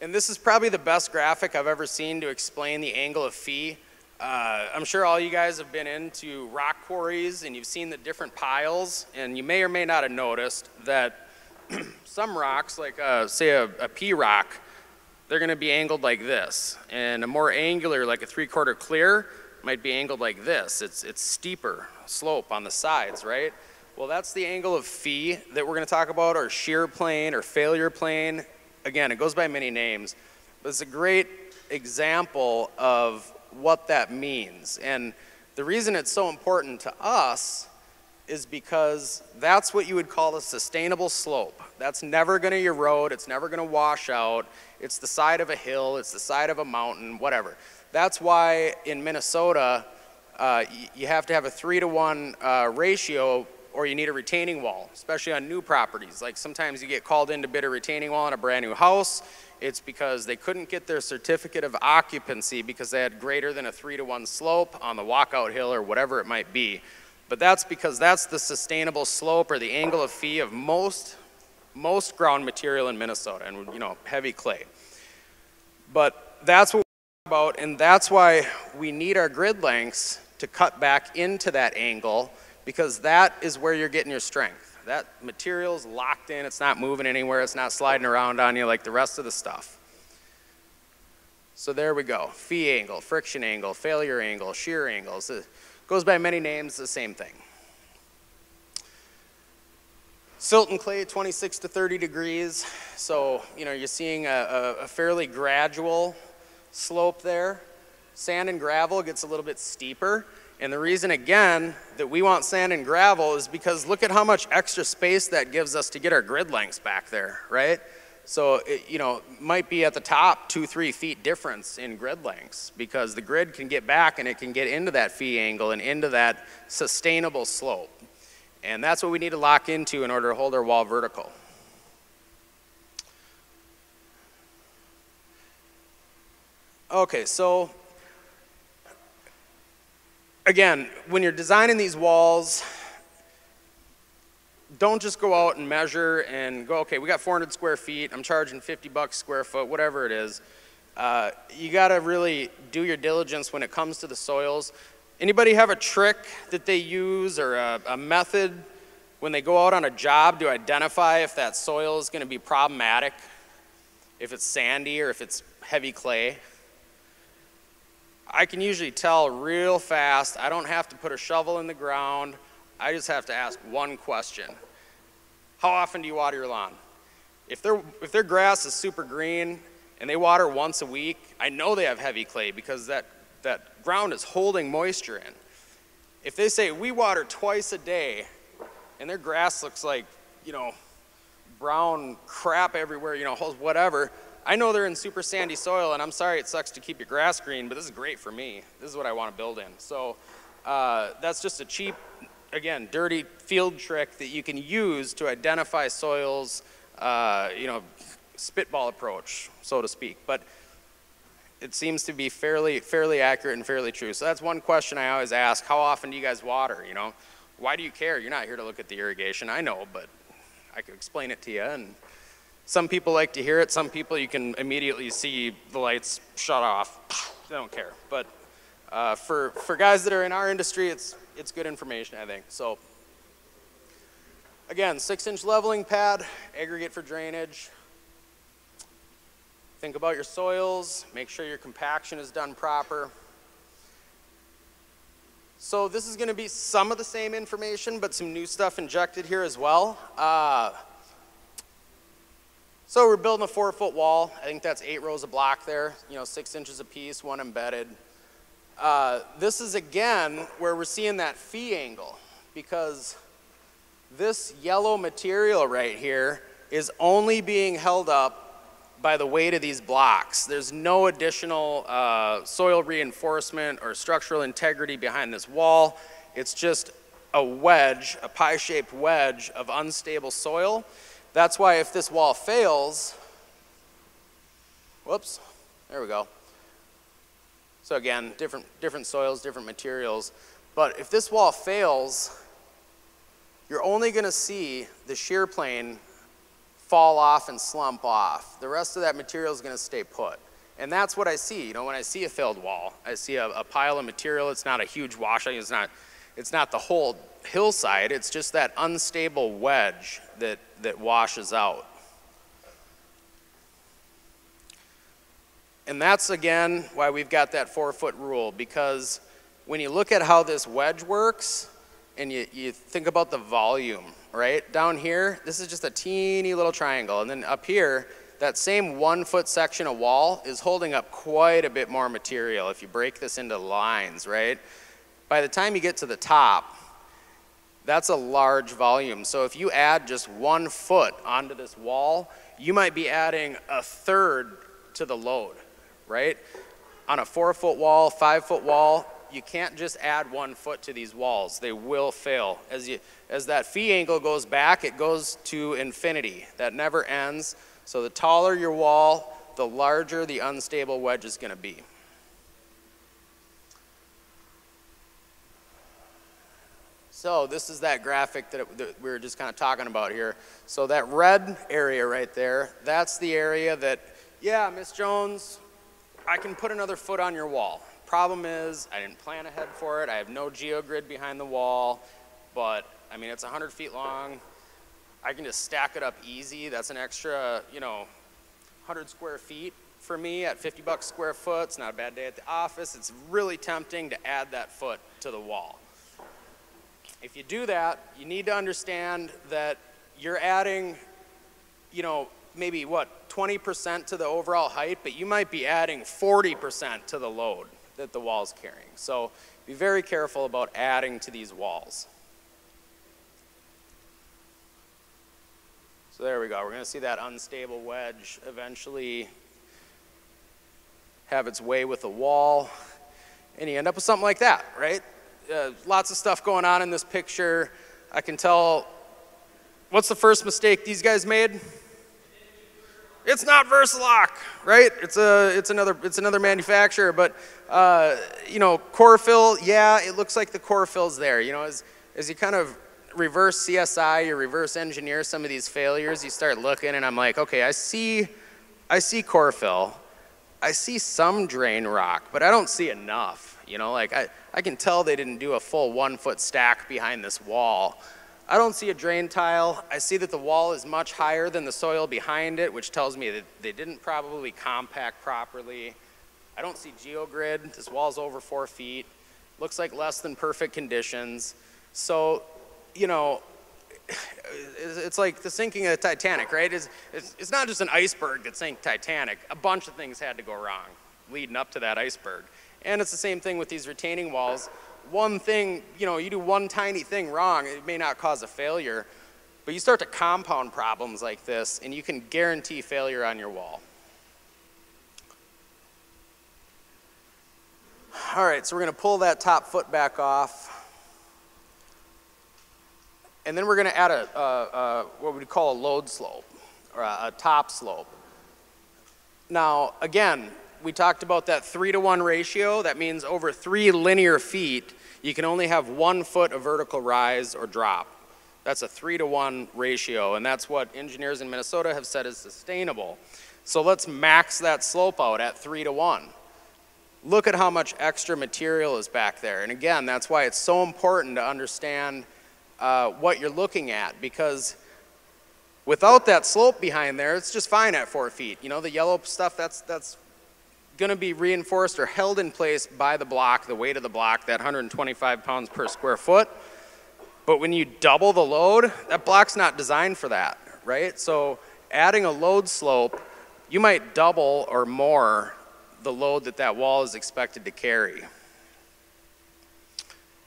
Speaker 1: And this is probably the best graphic I've ever seen to explain the angle of phi. Uh, I'm sure all you guys have been into rock quarries and you've seen the different piles, and you may or may not have noticed that some rocks, like uh, say a, a pea rock, they're going to be angled like this. And a more angular, like a three-quarter clear, might be angled like this. It's, it's steeper slope on the sides, right? Well, that's the angle of phi that we're going to talk about, or shear plane, or failure plane again, it goes by many names, but it's a great example of what that means. And the reason it's so important to us is because that's what you would call a sustainable slope. That's never going to erode, it's never going to wash out. It's the side of a hill, it's the side of a mountain, whatever. That's why in Minnesota, uh, you have to have a three to one uh, ratio or you need a retaining wall, especially on new properties. Like sometimes you get called in to bid a retaining wall on a brand new house. It's because they couldn't get their certificate of occupancy because they had greater than a three to one slope on the walkout hill or whatever it might be. But that's because that's the sustainable slope or the angle of phi of most, most ground material in Minnesota and you know, heavy clay. But that's what we're about and that's why we need our grid lengths to cut back into that angle because that is where you're getting your strength. That material's locked in, it's not moving anywhere, it's not sliding around on you like the rest of the stuff. So there we go. Phi angle, friction angle, failure angle, shear angles. It goes by many names, the same thing. Silt and clay, 26 to 30 degrees. So, you know, you're seeing a, a, fairly gradual slope there. Sand and gravel gets a little bit steeper. And the reason, again, that we want sand and gravel is because look at how much extra space that gives us to get our grid lengths back there, right? So, it, you know, might be at the top two, three feet difference in grid lengths because the grid can get back and it can get into that phi angle and into that sustainable slope. And that's what we need to lock into in order to hold our wall vertical. Okay, so again, when you're designing these walls, don't just go out and measure and go, okay, we got 400 square feet, I'm charging 50 bucks square foot, whatever it is. Uh, you gotta really do your diligence when it comes to the soils. Anybody have a trick that they use or a, a method when they go out on a job to identify if that soil is gonna be problematic? If it's sandy or if it's heavy clay? I can usually tell real fast. I don't have to put a shovel in the ground. I just have to ask one question. How often do you water your lawn? If, their if their grass is super green and they water once a week, I know they have heavy clay because that, that ground is holding moisture in. If they say we water twice a day, and their grass looks like, you know, brown crap everywhere, you know, whatever. I know they're in super sandy soil, and I'm sorry it sucks to keep your grass green, but this is great for me. This is what I want to build in. So uh, that's just a cheap, again, dirty field trick that you can use to identify soils, uh, you know, spitball approach, so to speak. But it seems to be fairly, fairly accurate and fairly true. So that's one question I always ask. How often do you guys water, you know? Why do you care? You're not here to look at the irrigation. I know, but I could explain it to you. And some people like to hear it. Some people you can immediately see the lights shut off. They don't care. But uh, for, for guys that are in our industry, it's, it's good information, I think. So again, six inch leveling pad, aggregate for drainage. Think about your soils, make sure your compaction is done proper. So this is going to be some of the same information, but some new stuff injected here as well. Uh, so we're building a four foot wall. I think that's eight rows of block there, you know, six inches a piece, one embedded. Uh, this is again where we're seeing that phi angle because this yellow material right here is only being held up by the weight of these blocks. There's no additional uh, soil reinforcement or structural integrity behind this wall. It's just a wedge, a pie-shaped wedge of unstable soil. That's why if this wall fails, whoops, there we go. So again, different, different soils, different materials. But if this wall fails, you're only going to see the shear plane fall off and slump off. The rest of that material is going to stay put. And that's what I see. You know, when I see a failed wall, I see a, a pile of material. It's not a huge washing. It's not, it's not the whole hillside. It's just that unstable wedge that, that washes out. And that's, again, why we've got that four-foot rule, because when you look at how this wedge works, and you, you think about the volume, right? Down here, this is just a teeny little triangle. And then up here, that same one foot section of wall is holding up quite a bit more material if you break this into lines, right? By the time you get to the top, that's a large volume. So if you add just one foot onto this wall, you might be adding a third to the load, right? On a four foot wall, five foot wall, you can't just add one foot to these walls. They will fail. As, you, as that phi angle goes back, it goes to infinity. That never ends. So the taller your wall, the larger the unstable wedge is going to be. So this is that graphic that, it, that we were just kind of talking about here. So that red area right there, that's the area that, yeah, Miss Jones, I can put another foot on your wall. Problem is, I didn't plan ahead for it. I have no geogrid behind the wall, but I mean, it's 100 feet long. I can just stack it up easy. That's an extra, you know, 100 square feet for me at 50 bucks square foot. It's not a bad day at the office. It's really tempting to add that foot to the wall. If you do that, you need to understand that you're adding, you know, maybe what, 20% to the overall height, but you might be adding 40% to the load that the wall's carrying. So be very careful about adding to these walls. So there we go. We're going to see that unstable wedge eventually have its way with the wall, and you end up with something like that, right? Uh, lots of stuff going on in this picture. I can tell. What's the first mistake these guys made? It's not Versa-Lok, right? It's a it's another it's another manufacturer, but uh, you know, core fill, yeah, it looks like the core fill's there. You know, as as you kind of reverse CSI, you reverse engineer some of these failures, you start looking, and I'm like, okay, I see, I see core fill, I see some drain rock, but I don't see enough. You know, like I I can tell they didn't do a full one foot stack behind this wall. I don't see a drain tile. I see that the wall is much higher than the soil behind it, which tells me that they didn't probably compact properly. I don't see geogrid. This wall's over four feet. Looks like less than perfect conditions. So, you know, it's like the sinking of the Titanic, right? It's, it's, not just an iceberg that sank Titanic. A bunch of things had to go wrong leading up to that iceberg. And it's the same thing with these retaining walls. one thing, you know, you do one tiny thing wrong, it may not cause a failure, but you start to compound problems like this, and you can guarantee failure on your wall. All right, so we're going to pull that top foot back off. And then we're going to add a, a, a, what we call a load slope, or a, a top slope. Now, again, we talked about that three to one ratio. That means over three linear feet, you can only have one foot of vertical rise or drop. That's a three to one ratio, and that's what engineers in Minnesota have said is sustainable. So let's max that slope out at three to one. Look at how much extra material is back there. And again, that's why it's so important to understand uh, what you're looking at because without that slope behind there, it's just fine at four feet. You know, the yellow stuff, that's, that's going to be reinforced or held in place by the block, the weight of the block, that 125 pounds per square foot. But when you double the load, that block's not designed for that, right? So adding a load slope, you might double or more the load that that wall is expected to carry.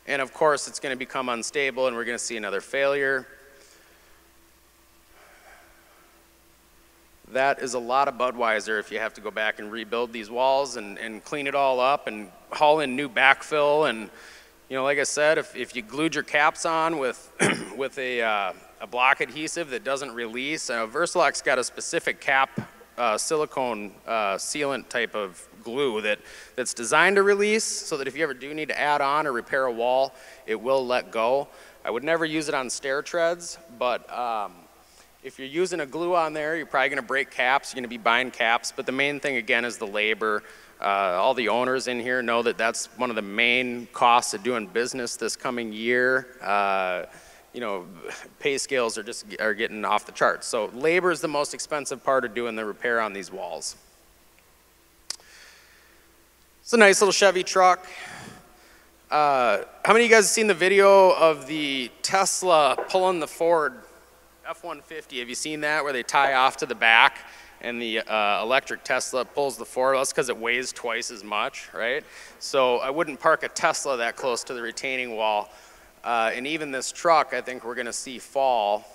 Speaker 1: And of course, it's going to become unstable and we're going to see another failure. That is a lot of Budweiser if you have to go back and rebuild these walls and, and clean it all up and haul in new backfill and you know, like I said, if, if you glued your caps on with, with a, uh, a block adhesive that doesn't release, uh, Versa-Lok's got a specific cap uh, silicone uh, sealant type of glue that, that's designed to release so that if you ever do need to add on or repair a wall, it will let go. I would never use it on stair treads, but um, if you're using a glue on there, you're probably going to break caps. You're going to be buying caps, but the main thing again is the labor. Uh, all the owners in here know that that's one of the main costs of doing business this coming year. Uh, you know, pay scales are just are getting off the charts. So labor is the most expensive part of doing the repair on these walls. It's a nice little Chevy truck. Uh, how many of you guys have seen the video of the Tesla pulling the Ford F-150? Have you seen that where they tie off to the back? and the uh, electric Tesla pulls the Ford. That's because it weighs twice as much, right? So I wouldn't park a Tesla that close to the retaining wall. Uh, and even this truck, I think we're going to see fall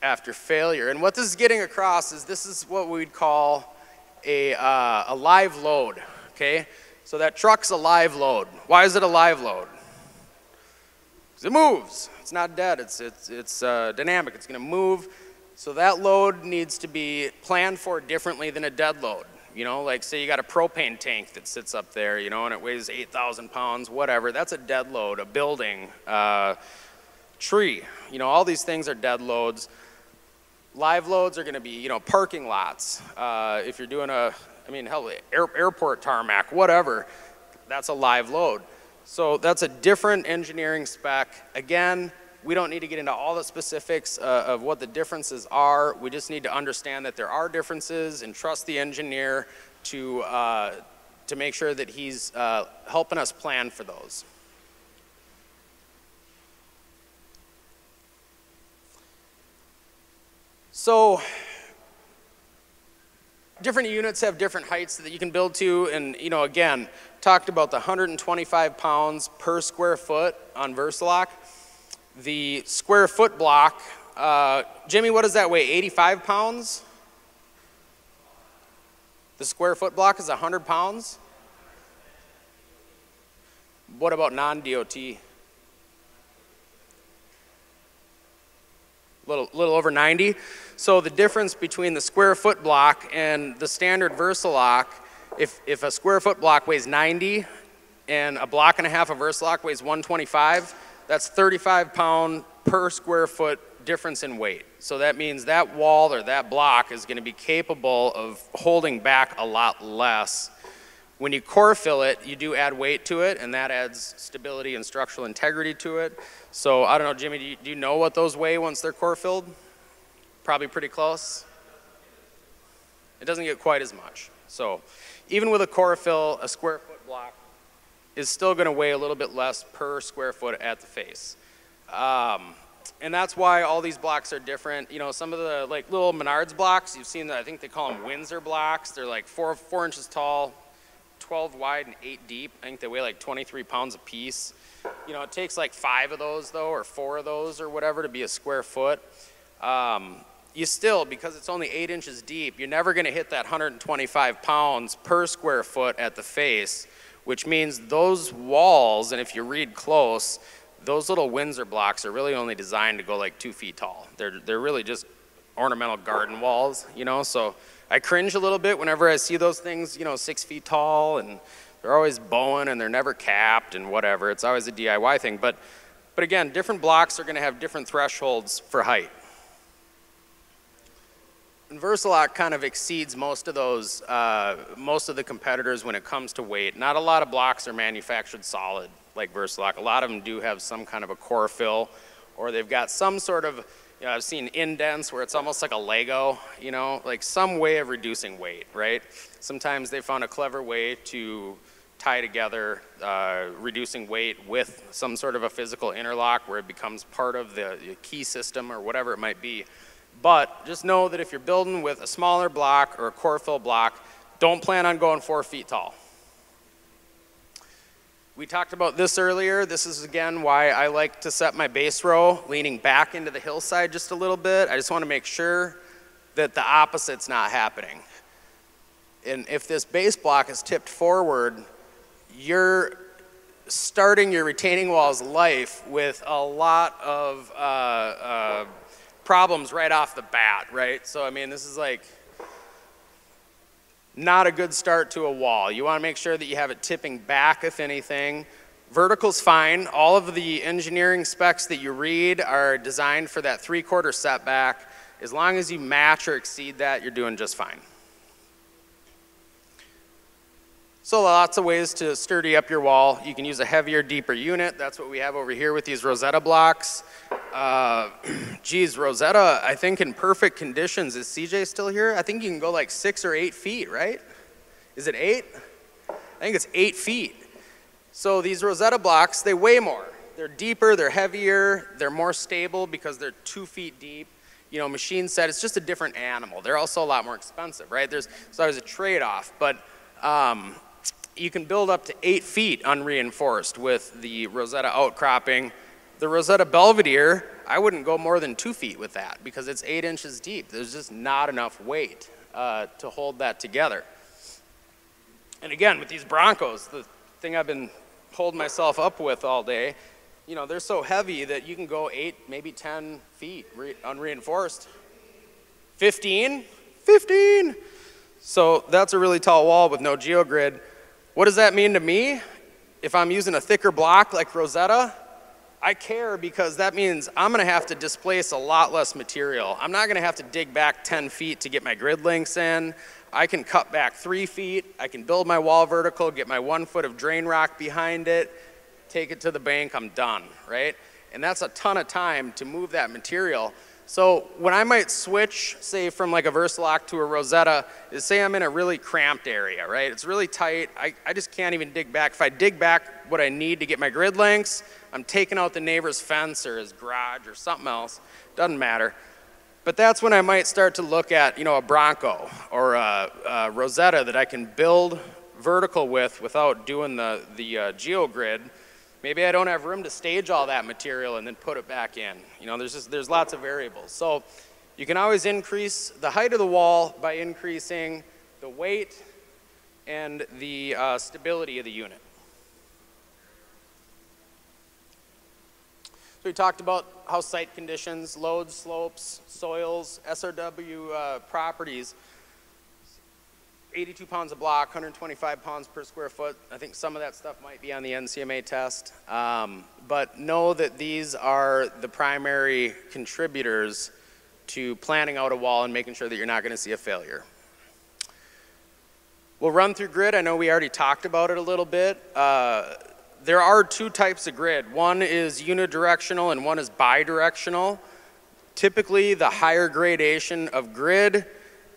Speaker 1: after failure. And what this is getting across is this is what we'd call a, uh, a live load, okay? So that truck's a live load. Why is it a live load? Because it moves. It's not dead. It's, it's, it's uh, dynamic. It's going to move so that load needs to be planned for differently than a dead load. You know, like say you got a propane tank that sits up there, you know, and it weighs 8,000 pounds, whatever. That's a dead load, a building, uh, tree. You know, all these things are dead loads. Live loads are going to be, you know, parking lots. Uh, if you're doing a, I mean, hell, air, airport tarmac, whatever, that's a live load. So that's a different engineering spec. Again, we don't need to get into all the specifics uh, of what the differences are. We just need to understand that there are differences and trust the engineer to, uh, to make sure that he's uh, helping us plan for those. So different units have different heights that you can build to and you know again talked about the 125 pounds per square foot on Versa-Lok the square foot block, uh, Jimmy, what does that weigh? 85 pounds? The square foot block is 100 pounds? What about non-DOT? Little, little over 90. So the difference between the square foot block and the standard Versa-Lok, if, if a square foot block weighs 90 and a block and a half of Versa-Lok weighs 125, that's 35 pound per square foot difference in weight. So that means that wall or that block is going to be capable of holding back a lot less. When you core fill it, you do add weight to it, and that adds stability and structural integrity to it. So I don't know, Jimmy, do you, do you know what those weigh once they're core filled? Probably pretty close. It doesn't get quite as much. So even with a fill, a square foot block is still going to weigh a little bit less per square foot at the face. Um, and that's why all these blocks are different. You know, some of the like little Menards blocks, you've seen that, I think they call them Windsor blocks. They're like four, four inches tall, 12 wide and 8 deep. I think they weigh like 23 pounds a piece. You know, it takes like five of those though, or four of those or whatever to be a square foot. Um, you still, because it's only eight inches deep, you're never gonna hit that 125 pounds per square foot at the face, which means those walls, and if you read close, those little Windsor blocks are really only designed to go like two feet tall. They're, they're really just ornamental garden walls, you know, so I cringe a little bit whenever I see those things, you know, six feet tall and they're always bowing and they're never capped and whatever. It's always a DIY thing. But, but again, different blocks are going to have different thresholds for height. Versa-Lok kind of exceeds most of those, uh, most of the competitors when it comes to weight. Not a lot of blocks are manufactured solid like Versa-Lok. A lot of them do have some kind of a core fill or they've got some sort of you know, I've seen indents where it's almost like a Lego, you know, like some way of reducing weight, right? Sometimes they found a clever way to tie together uh, reducing weight with some sort of a physical interlock where it becomes part of the key system or whatever it might be. But just know that if you're building with a smaller block or a core fill block, don't plan on going four feet tall. We talked about this earlier. This is again why I like to set my base row leaning back into the hillside just a little bit. I just want to make sure that the opposite's not happening. And if this base block is tipped forward, you're starting your retaining wall's life with a lot of uh, uh, problems right off the bat, right? So, I mean, this is like not a good start to a wall. You want to make sure that you have it tipping back, if anything. Vertical's fine. All of the engineering specs that you read are designed for that three-quarter setback. As long as you match or exceed that, you're doing just fine. So lots of ways to sturdy up your wall. You can use a heavier, deeper unit. That's what we have over here with these Rosetta blocks. Uh, geez, Rosetta, I think in perfect conditions, is CJ still here? I think you can go like six or eight feet, right? Is it eight? I think it's eight feet. So these Rosetta blocks, they weigh more. They're deeper, they're heavier, they're more stable because they're two feet deep. You know, machine set, it's just a different animal. They're also a lot more expensive, right? There's, so there's a trade-off, but um, you can build up to eight feet unreinforced with the Rosetta outcropping. The Rosetta Belvedere, I wouldn't go more than two feet with that because it's eight inches deep. There's just not enough weight uh, to hold that together. And again, with these Broncos, the thing I've been holding myself up with all day, you know, they're so heavy that you can go eight, maybe 10 feet unreinforced. 15? 15! So that's a really tall wall with no geogrid. What does that mean to me? If I'm using a thicker block like Rosetta, I care because that means I'm gonna have to displace a lot less material. I'm not gonna have to dig back 10 feet to get my grid lengths in. I can cut back three feet. I can build my wall vertical, get my one foot of drain rock behind it, take it to the bank, I'm done, right? And that's a ton of time to move that material. So when I might switch, say from like a Versa-Lok to a Rosetta, is say I'm in a really cramped area, right? It's really tight. I, I just can't even dig back. If I dig back what I need to get my grid lengths, I'm taking out the neighbor's fence or his garage or something else. Doesn't matter. But that's when I might start to look at, you know, a Bronco or a, a Rosetta that I can build vertical with without doing the, the uh, geogrid Maybe I don't have room to stage all that material and then put it back in. You know, there's just, there's lots of variables. So you can always increase the height of the wall by increasing the weight and the uh, stability of the unit. So we talked about how site conditions, loads, slopes, soils, SRW uh, properties. 82 pounds a block, 125 pounds per square foot. I think some of that stuff might be on the NCMA test. Um, but know that these are the primary contributors to planning out a wall and making sure that you're not going to see a failure. We'll run through grid. I know we already talked about it a little bit. Uh, there are two types of grid. One is unidirectional and one is bidirectional. Typically, the higher gradation of grid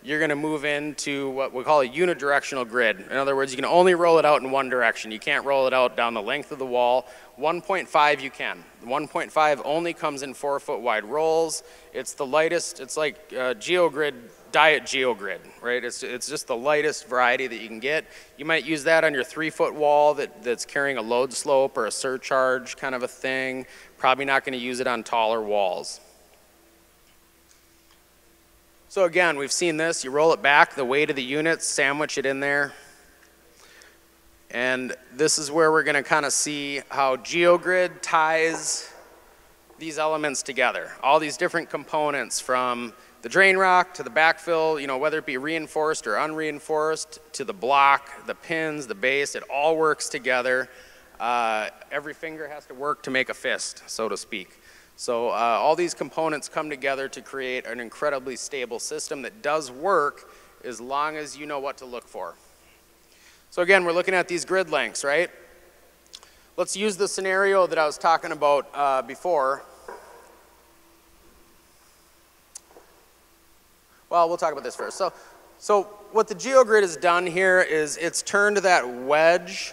Speaker 1: you're going to move into what we call a unidirectional grid. In other words, you can only roll it out in one direction. You can't roll it out down the length of the wall. 1.5 you can. 1.5 only comes in four foot wide rolls. It's the lightest, it's like uh, GeoGrid, diet GeoGrid, right? It's, it's just the lightest variety that you can get. You might use that on your three foot wall that, that's carrying a load slope or a surcharge kind of a thing. Probably not going to use it on taller walls. So again, we've seen this. You roll it back, the weight of the unit, sandwich it in there. And this is where we're going to kind of see how GeoGrid ties these elements together. All these different components from the drain rock to the backfill, you know, whether it be reinforced or unreinforced, to the block, the pins, the base, it all works together. Uh, every finger has to work to make a fist, so to speak. So uh, all these components come together to create an incredibly stable system that does work as long as you know what to look for. So again, we're looking at these grid lengths, right? Let's use the scenario that I was talking about uh, before. Well, we'll talk about this first. So, so what the GeoGrid has done here is it's turned that wedge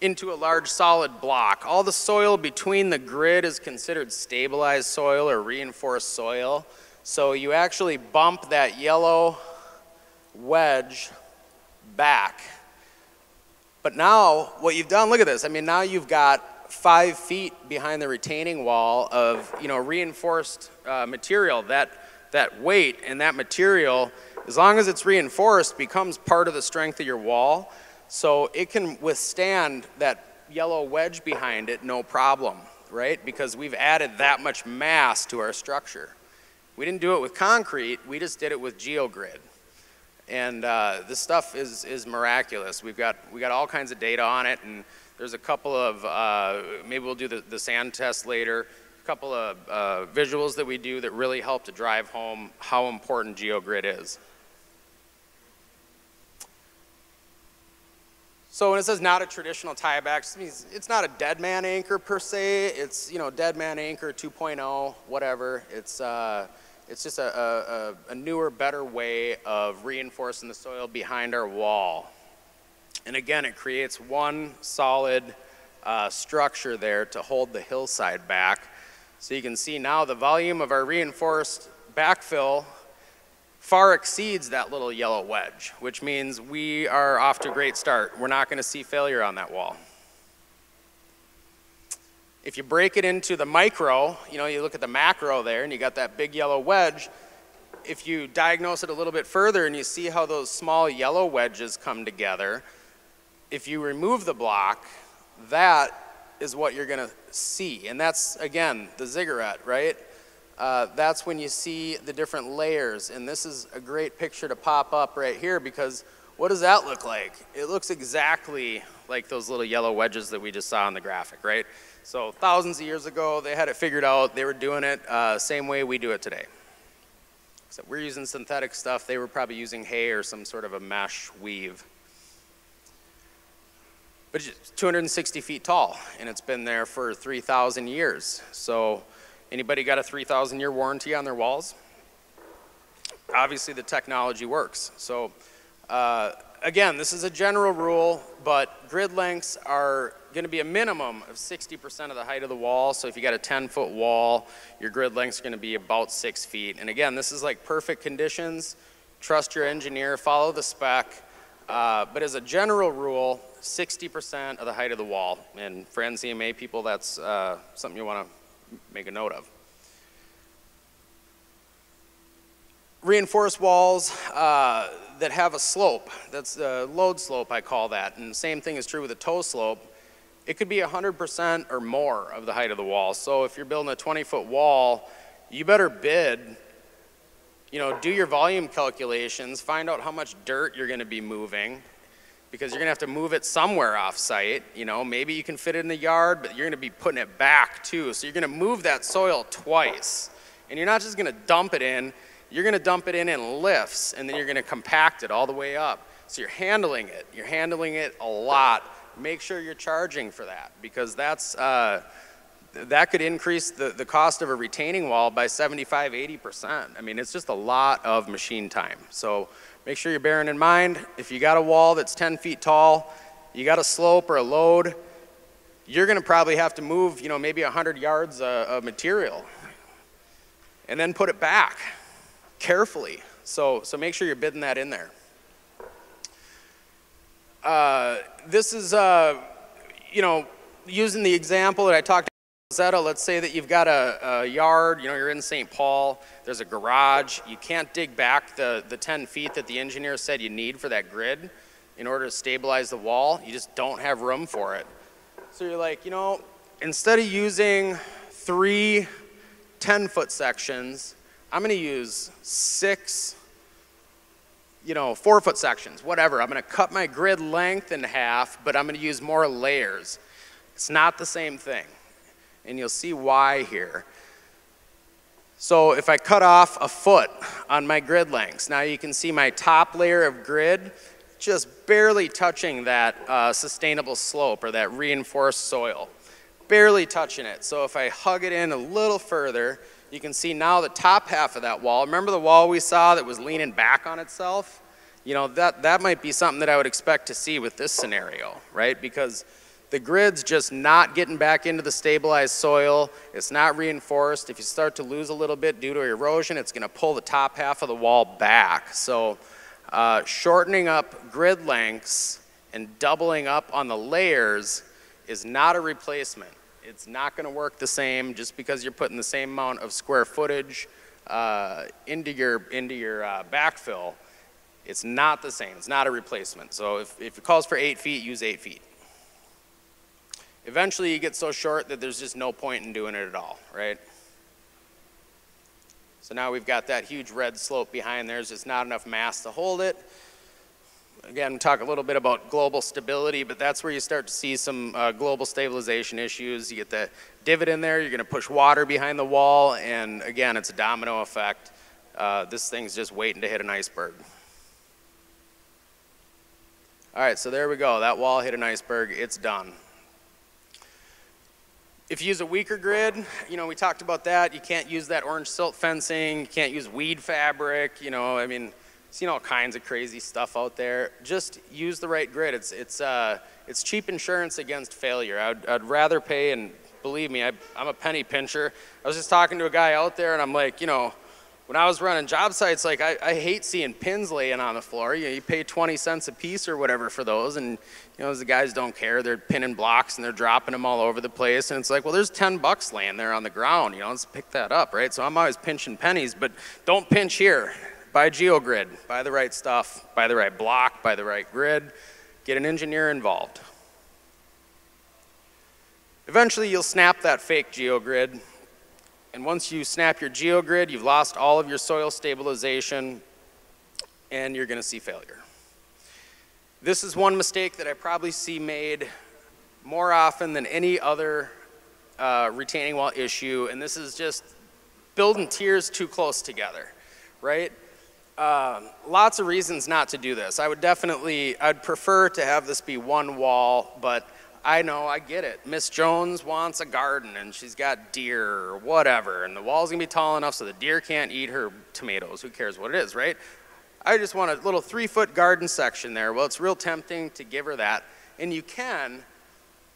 Speaker 1: into a large solid block. All the soil between the grid is considered stabilized soil or reinforced soil. So you actually bump that yellow wedge back. But now, what you've done, look at this. I mean, now you've got five feet behind the retaining wall of, you know, reinforced uh, material. That, that weight and that material, as long as it's reinforced, becomes part of the strength of your wall. So it can withstand that yellow wedge behind it no problem, right? Because we've added that much mass to our structure. We didn't do it with concrete, we just did it with geogrid. And uh, this stuff is, is miraculous. We've got, we got all kinds of data on it, and there's a couple of, uh, maybe we'll do the, the sand test later, a couple of uh, visuals that we do that really help to drive home how important geogrid is. So when it says not a traditional tieback, it means it's not a dead man anchor per se. It's, you know, dead man anchor 2.0, whatever. It's, uh, it's just a, a, a newer, better way of reinforcing the soil behind our wall. And again, it creates one solid uh, structure there to hold the hillside back. So you can see now the volume of our reinforced backfill far exceeds that little yellow wedge, which means we are off to a great start. We're not going to see failure on that wall. If you break it into the micro, you know, you look at the macro there and you got that big yellow wedge. If you diagnose it a little bit further and you see how those small yellow wedges come together, if you remove the block, that is what you're going to see. And that's, again, the ziggurat, right? Uh, that's when you see the different layers. And this is a great picture to pop up right here because what does that look like? It looks exactly like those little yellow wedges that we just saw in the graphic, right? So thousands of years ago, they had it figured out. They were doing it uh, same way we do it today. Except we're using synthetic stuff. They were probably using hay or some sort of a mesh weave. But it's 260 feet tall, and it's been there for 3,000 years. So Anybody got a 3,000 year warranty on their walls? Obviously the technology works. So uh, again, this is a general rule, but grid lengths are going to be a minimum of 60% of the height of the wall. So if you got a 10 foot wall, your grid length's are going to be about six feet. And again, this is like perfect conditions. Trust your engineer, follow the spec. Uh, but as a general rule, 60% of the height of the wall. And for NCMA people, that's uh, something you want to make a note of. Reinforced walls uh, that have a slope, that's the load slope I call that, and the same thing is true with a toe slope. It could be 100% or more of the height of the wall. So if you're building a 20 foot wall, you better bid, you know, do your volume calculations, find out how much dirt you're gonna be moving, because you're gonna have to move it somewhere off site. You know, maybe you can fit it in the yard, but you're gonna be putting it back too. So you're gonna move that soil twice. And you're not just gonna dump it in, you're gonna dump it in in lifts and then you're gonna compact it all the way up. So you're handling it, you're handling it a lot. Make sure you're charging for that because that's, uh, that could increase the, the cost of a retaining wall by 75, 80%. I mean, it's just a lot of machine time. So make sure you're bearing in mind, if you got a wall that's 10 feet tall, you got a slope or a load, you're gonna probably have to move, you know, maybe 100 yards of material and then put it back carefully. So, so make sure you're bidding that in there. Uh, this is, uh, you know, using the example that I talked Let's say that you've got a, a, yard, you know, you're in St. Paul, there's a garage, you can't dig back the, the 10 feet that the engineer said you need for that grid in order to stabilize the wall, you just don't have room for it. So you're like, you know, instead of using three 10 foot sections, I'm gonna use six, you know, four foot sections, whatever. I'm gonna cut my grid length in half, but I'm gonna use more layers. It's not the same thing and you'll see why here. So if I cut off a foot on my grid lengths, now you can see my top layer of grid just barely touching that uh, sustainable slope or that reinforced soil. Barely touching it. So if I hug it in a little further, you can see now the top half of that wall. Remember the wall we saw that was leaning back on itself? You know, that, that might be something that I would expect to see with this scenario, right? Because the grid's just not getting back into the stabilized soil. It's not reinforced. If you start to lose a little bit due to erosion, it's going to pull the top half of the wall back. So uh, shortening up grid lengths and doubling up on the layers is not a replacement. It's not going to work the same just because you're putting the same amount of square footage uh, into your, into your uh, backfill. It's not the same. It's not a replacement. So if, if it calls for eight feet, use eight feet. Eventually you get so short that there's just no point in doing it at all, right? So now we've got that huge red slope behind there. There's just not enough mass to hold it. Again, talk a little bit about global stability, but that's where you start to see some uh, global stabilization issues. You get the divot in there, you're going to push water behind the wall, and again, it's a domino effect. Uh, this thing's just waiting to hit an iceberg. All right, so there we go. That wall hit an iceberg. It's done. If you use a weaker grid, you know, we talked about that. You can't use that orange silt fencing. You can't use weed fabric. You know, I mean, seen all kinds of crazy stuff out there. Just use the right grid. It's, it's, uh, it's cheap insurance against failure. I'd, I'd rather pay, and believe me, I, I'm a penny pincher. I was just talking to a guy out there, and I'm like, you know, when I was running job sites, like I, I hate seeing pins laying on the floor. You, know, you pay 20 cents a piece or whatever for those, and you know the guys don't care. They're pinning blocks and they're dropping them all over the place, and it's like, well, there's 10 bucks laying there on the ground. You know, let's pick that up, right? So I'm always pinching pennies, but don't pinch here. Buy GeoGrid. Buy the right stuff. Buy the right block. Buy the right grid. Get an engineer involved. Eventually, you'll snap that fake GeoGrid and once you snap your geogrid, you've lost all of your soil stabilization and you're going to see failure. This is one mistake that I probably see made more often than any other uh, retaining wall issue, and this is just building tiers too close together, right? Uh, lots of reasons not to do this. I would definitely, I'd prefer to have this be one wall, but I know, I get it. Miss Jones wants a garden and she's got deer or whatever, and the wall's gonna be tall enough so the deer can't eat her tomatoes. Who cares what it is, right? I just want a little three foot garden section there. Well, it's real tempting to give her that, and you can,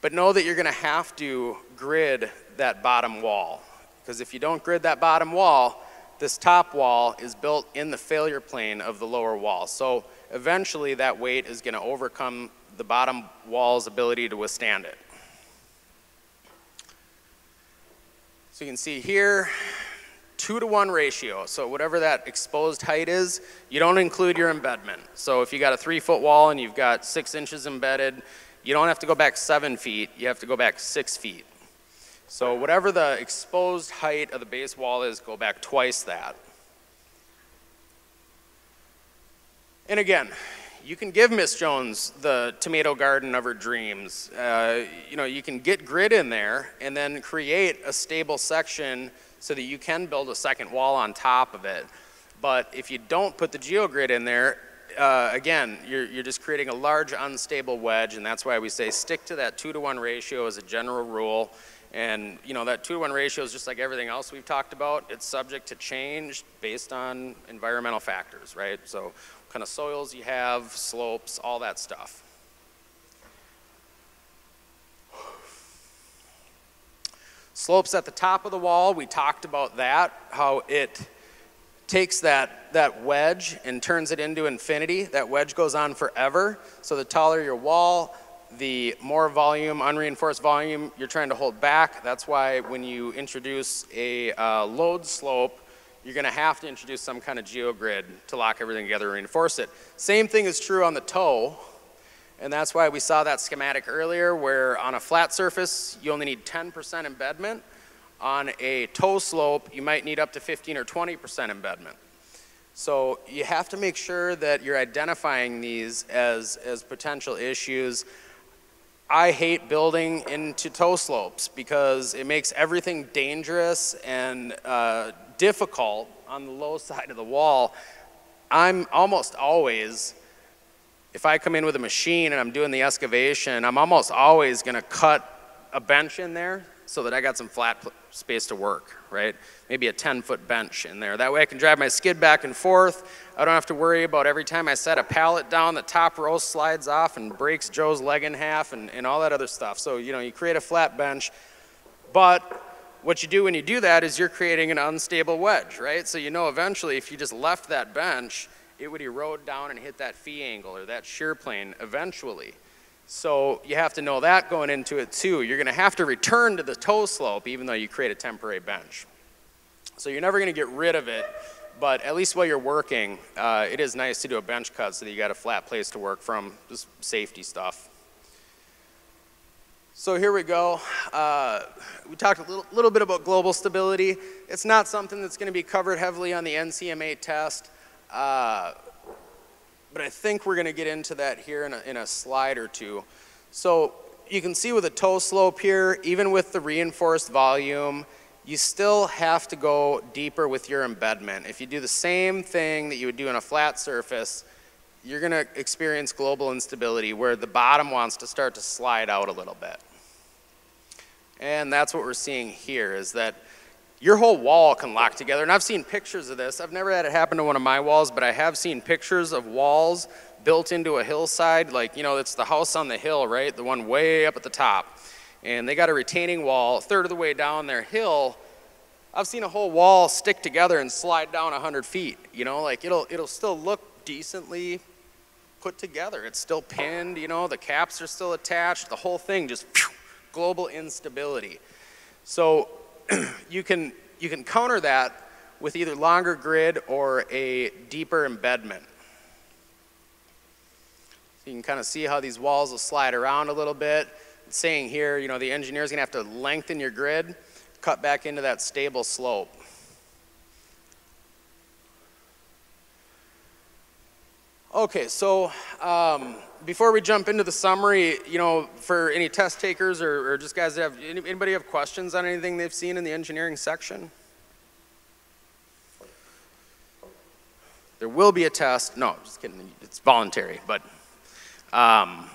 Speaker 1: but know that you're gonna have to grid that bottom wall. Because if you don't grid that bottom wall, this top wall is built in the failure plane of the lower wall. So eventually that weight is gonna overcome the bottom wall's ability to withstand it. So you can see here, two to one ratio. So whatever that exposed height is, you don't include your embedment. So if you got a three foot wall and you've got six inches embedded, you don't have to go back seven feet, you have to go back six feet. So whatever the exposed height of the base wall is, go back twice that. And again, you can give Miss Jones the tomato garden of her dreams. Uh, you know, you can get grid in there and then create a stable section so that you can build a second wall on top of it. But if you don't put the geogrid in there, uh, again, you're, you're just creating a large unstable wedge, and that's why we say stick to that two to one ratio as a general rule. And, you know, that two to one ratio is just like everything else we've talked about. It's subject to change based on environmental factors, right? So kind of soils you have, slopes, all that stuff. Slopes at the top of the wall, we talked about that, how it takes that, that wedge and turns it into infinity. That wedge goes on forever. So the taller your wall, the more volume, unreinforced volume you're trying to hold back. That's why when you introduce a uh, load slope, you're going to have to introduce some kind of geogrid to lock everything together and reinforce it. Same thing is true on the toe. And that's why we saw that schematic earlier where on a flat surface, you only need 10% embedment. On a toe slope, you might need up to 15 or 20% embedment. So you have to make sure that you're identifying these as, as potential issues. I hate building into toe slopes because it makes everything dangerous and uh, difficult on the low side of the wall. I'm almost always if I come in with a machine and I'm doing the excavation, I'm almost always going to cut a bench in there so that I got some flat space to work, right? Maybe a 10 foot bench in there. That way I can drive my skid back and forth. I don't have to worry about every time I set a pallet down, the top row slides off and breaks Joe's leg in half and, and all that other stuff. So, you know, you create a flat bench, but what you do when you do that is you're creating an unstable wedge, right? So you know eventually if you just left that bench, it would erode down and hit that phi angle or that shear plane eventually. So you have to know that going into it too. You're going to have to return to the toe slope even though you create a temporary bench. So you're never going to get rid of it, but at least while you're working, uh, it is nice to do a bench cut so that you got a flat place to work from, just safety stuff. So here we go. Uh, we talked a little, little, bit about global stability. It's not something that's going to be covered heavily on the NCMA test. Uh, but I think we're going to get into that here in a, in a slide or two. So you can see with a toe slope here, even with the reinforced volume, you still have to go deeper with your embedment. If you do the same thing that you would do on a flat surface, you're going to experience global instability where the bottom wants to start to slide out a little bit. And that's what we're seeing here is that your whole wall can lock together. And I've seen pictures of this. I've never had it happen to one of my walls, but I have seen pictures of walls built into a hillside. Like, you know, it's the house on the hill, right? The one way up at the top. And they got a retaining wall, a third of the way down their hill. I've seen a whole wall stick together and slide down 100 feet. You know, like it'll, it'll still look decently put together. It's still pinned, you know, the caps are still attached. The whole thing just global instability. So you can, you can counter that with either longer grid or a deeper embedment. So you can kind of see how these walls will slide around a little bit. It's saying here, you know, the engineer's gonna have to lengthen your grid, cut back into that stable slope. Okay, so um, before we jump into the summary, you know, for any test takers or, or just guys that have, anybody have questions on anything they've seen in the engineering section? There will be a test. No, just kidding. It's voluntary, but um,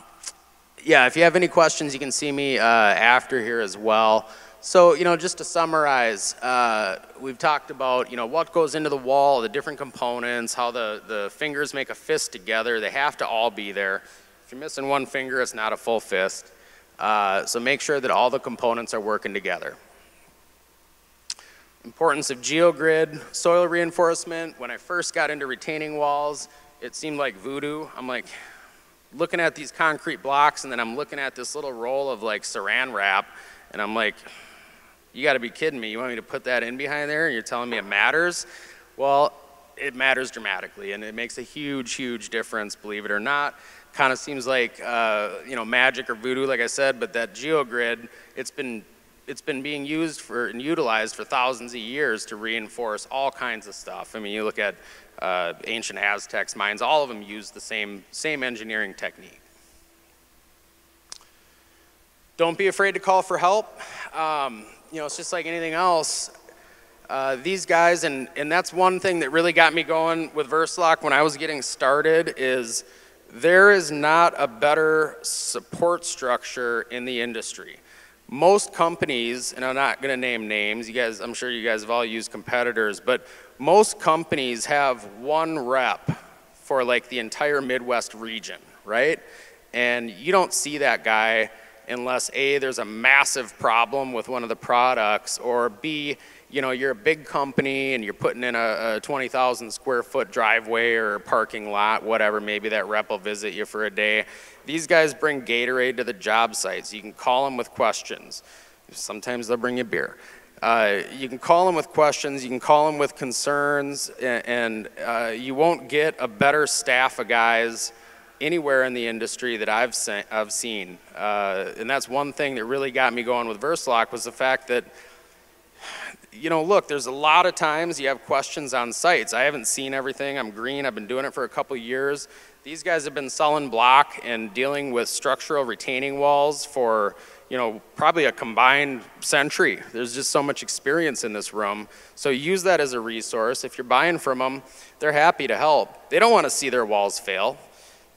Speaker 1: yeah, if you have any questions, you can see me uh, after here as well. So, you know, just to summarize, uh, we've talked about, you know, what goes into the wall, the different components, how the, the fingers make a fist together. They have to all be there. If you're missing one finger, it's not a full fist. Uh, so make sure that all the components are working together. Importance of geogrid, soil reinforcement. When I first got into retaining walls, it seemed like voodoo. I'm like, looking at these concrete blocks and then I'm looking at this little roll of like saran wrap and I'm like, you got to be kidding me. You want me to put that in behind there and you're telling me it matters? Well, it matters dramatically and it makes a huge, huge difference, believe it or not. Kind of seems like, uh, you know, magic or voodoo, like I said, but that geogrid, it's been, it's been being used for and utilized for thousands of years to reinforce all kinds of stuff. I mean, you look at uh, ancient Aztecs mines, all of them use the same, same engineering technique. Don't be afraid to call for help. Um, you know, it's just like anything else. Uh, these guys, and, and that's one thing that really got me going with Versa-Lok when I was getting started is there is not a better support structure in the industry. most companies, and I'm not going to name names, you guys, I'm sure you guys have all used competitors, but most companies have one rep for like the entire Midwest region, right? And you don't see that guy unless A, there's a massive problem with one of the products, or B, you know, you're a big company and you're putting in a, a 20,000 square foot driveway or parking lot, whatever, maybe that rep will visit you for a day. These guys bring Gatorade to the job sites. You can call them with questions. Sometimes they'll bring you beer. Uh, you can call them with questions, you can call them with concerns, and, and uh, you won't get a better staff of guys anywhere in the industry that I've, se I've seen. Uh, and that's one thing that really got me going with Versa-Lok was the fact that you know, look, there's a lot of times you have questions on sites. I haven't seen everything. I'm green. I've been doing it for a couple years. These guys have been selling block and dealing with structural retaining walls for, you know, probably a combined century. There's just so much experience in this room. So use that as a resource. If you're buying from them, they're happy to help. They don't want to see their walls fail.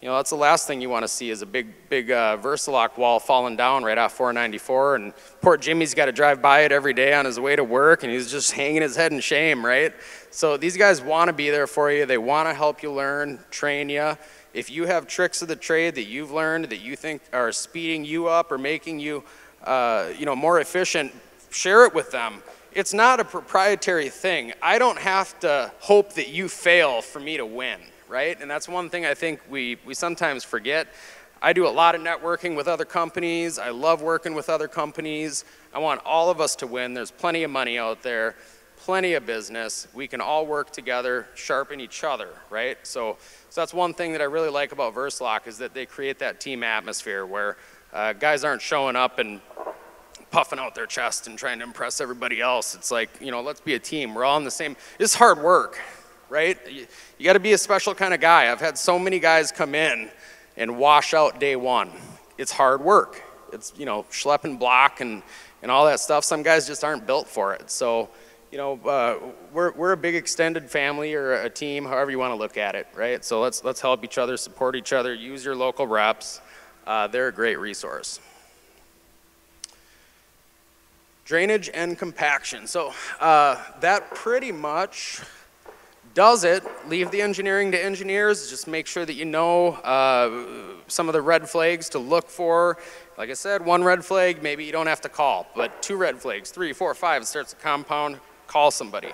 Speaker 1: You know, that's the last thing you want to see is a big, big uh, Versa-Lok wall falling down right off 494. And poor Jimmy's got to drive by it every day on his way to work, and he's just hanging his head in shame, right? So these guys want to be there for you. They want to help you learn, train you. If you have tricks of the trade that you've learned that you think are speeding you up or making you, uh, you know, more efficient, share it with them. It's not a proprietary thing. I don't have to hope that you fail for me to win right? And that's one thing I think we, we sometimes forget. I do a lot of networking with other companies. I love working with other companies. I want all of us to win. There's plenty of money out there, plenty of business. We can all work together, sharpen each other, right? So, so that's one thing that I really like about Versa-Lok is that they create that team atmosphere where uh, guys aren't showing up and puffing out their chest and trying to impress everybody else. It's like, you know, let's be a team. We're all in the same, it's hard work right? You, you got to be a special kind of guy. I've had so many guys come in and wash out day one. It's hard work. It's, you know, schlepping block and, and all that stuff. Some guys just aren't built for it. So, you know, uh, we're, we're a big extended family or a team, however you want to look at it, right? So let's, let's help each other, support each other, use your local reps. Uh, they're a great resource. Drainage and compaction. So uh, that pretty much does it, leave the engineering to engineers. Just make sure that you know uh, some of the red flags to look for. Like I said, one red flag, maybe you don't have to call, but two red flags, three, four, five, it starts a compound, call somebody.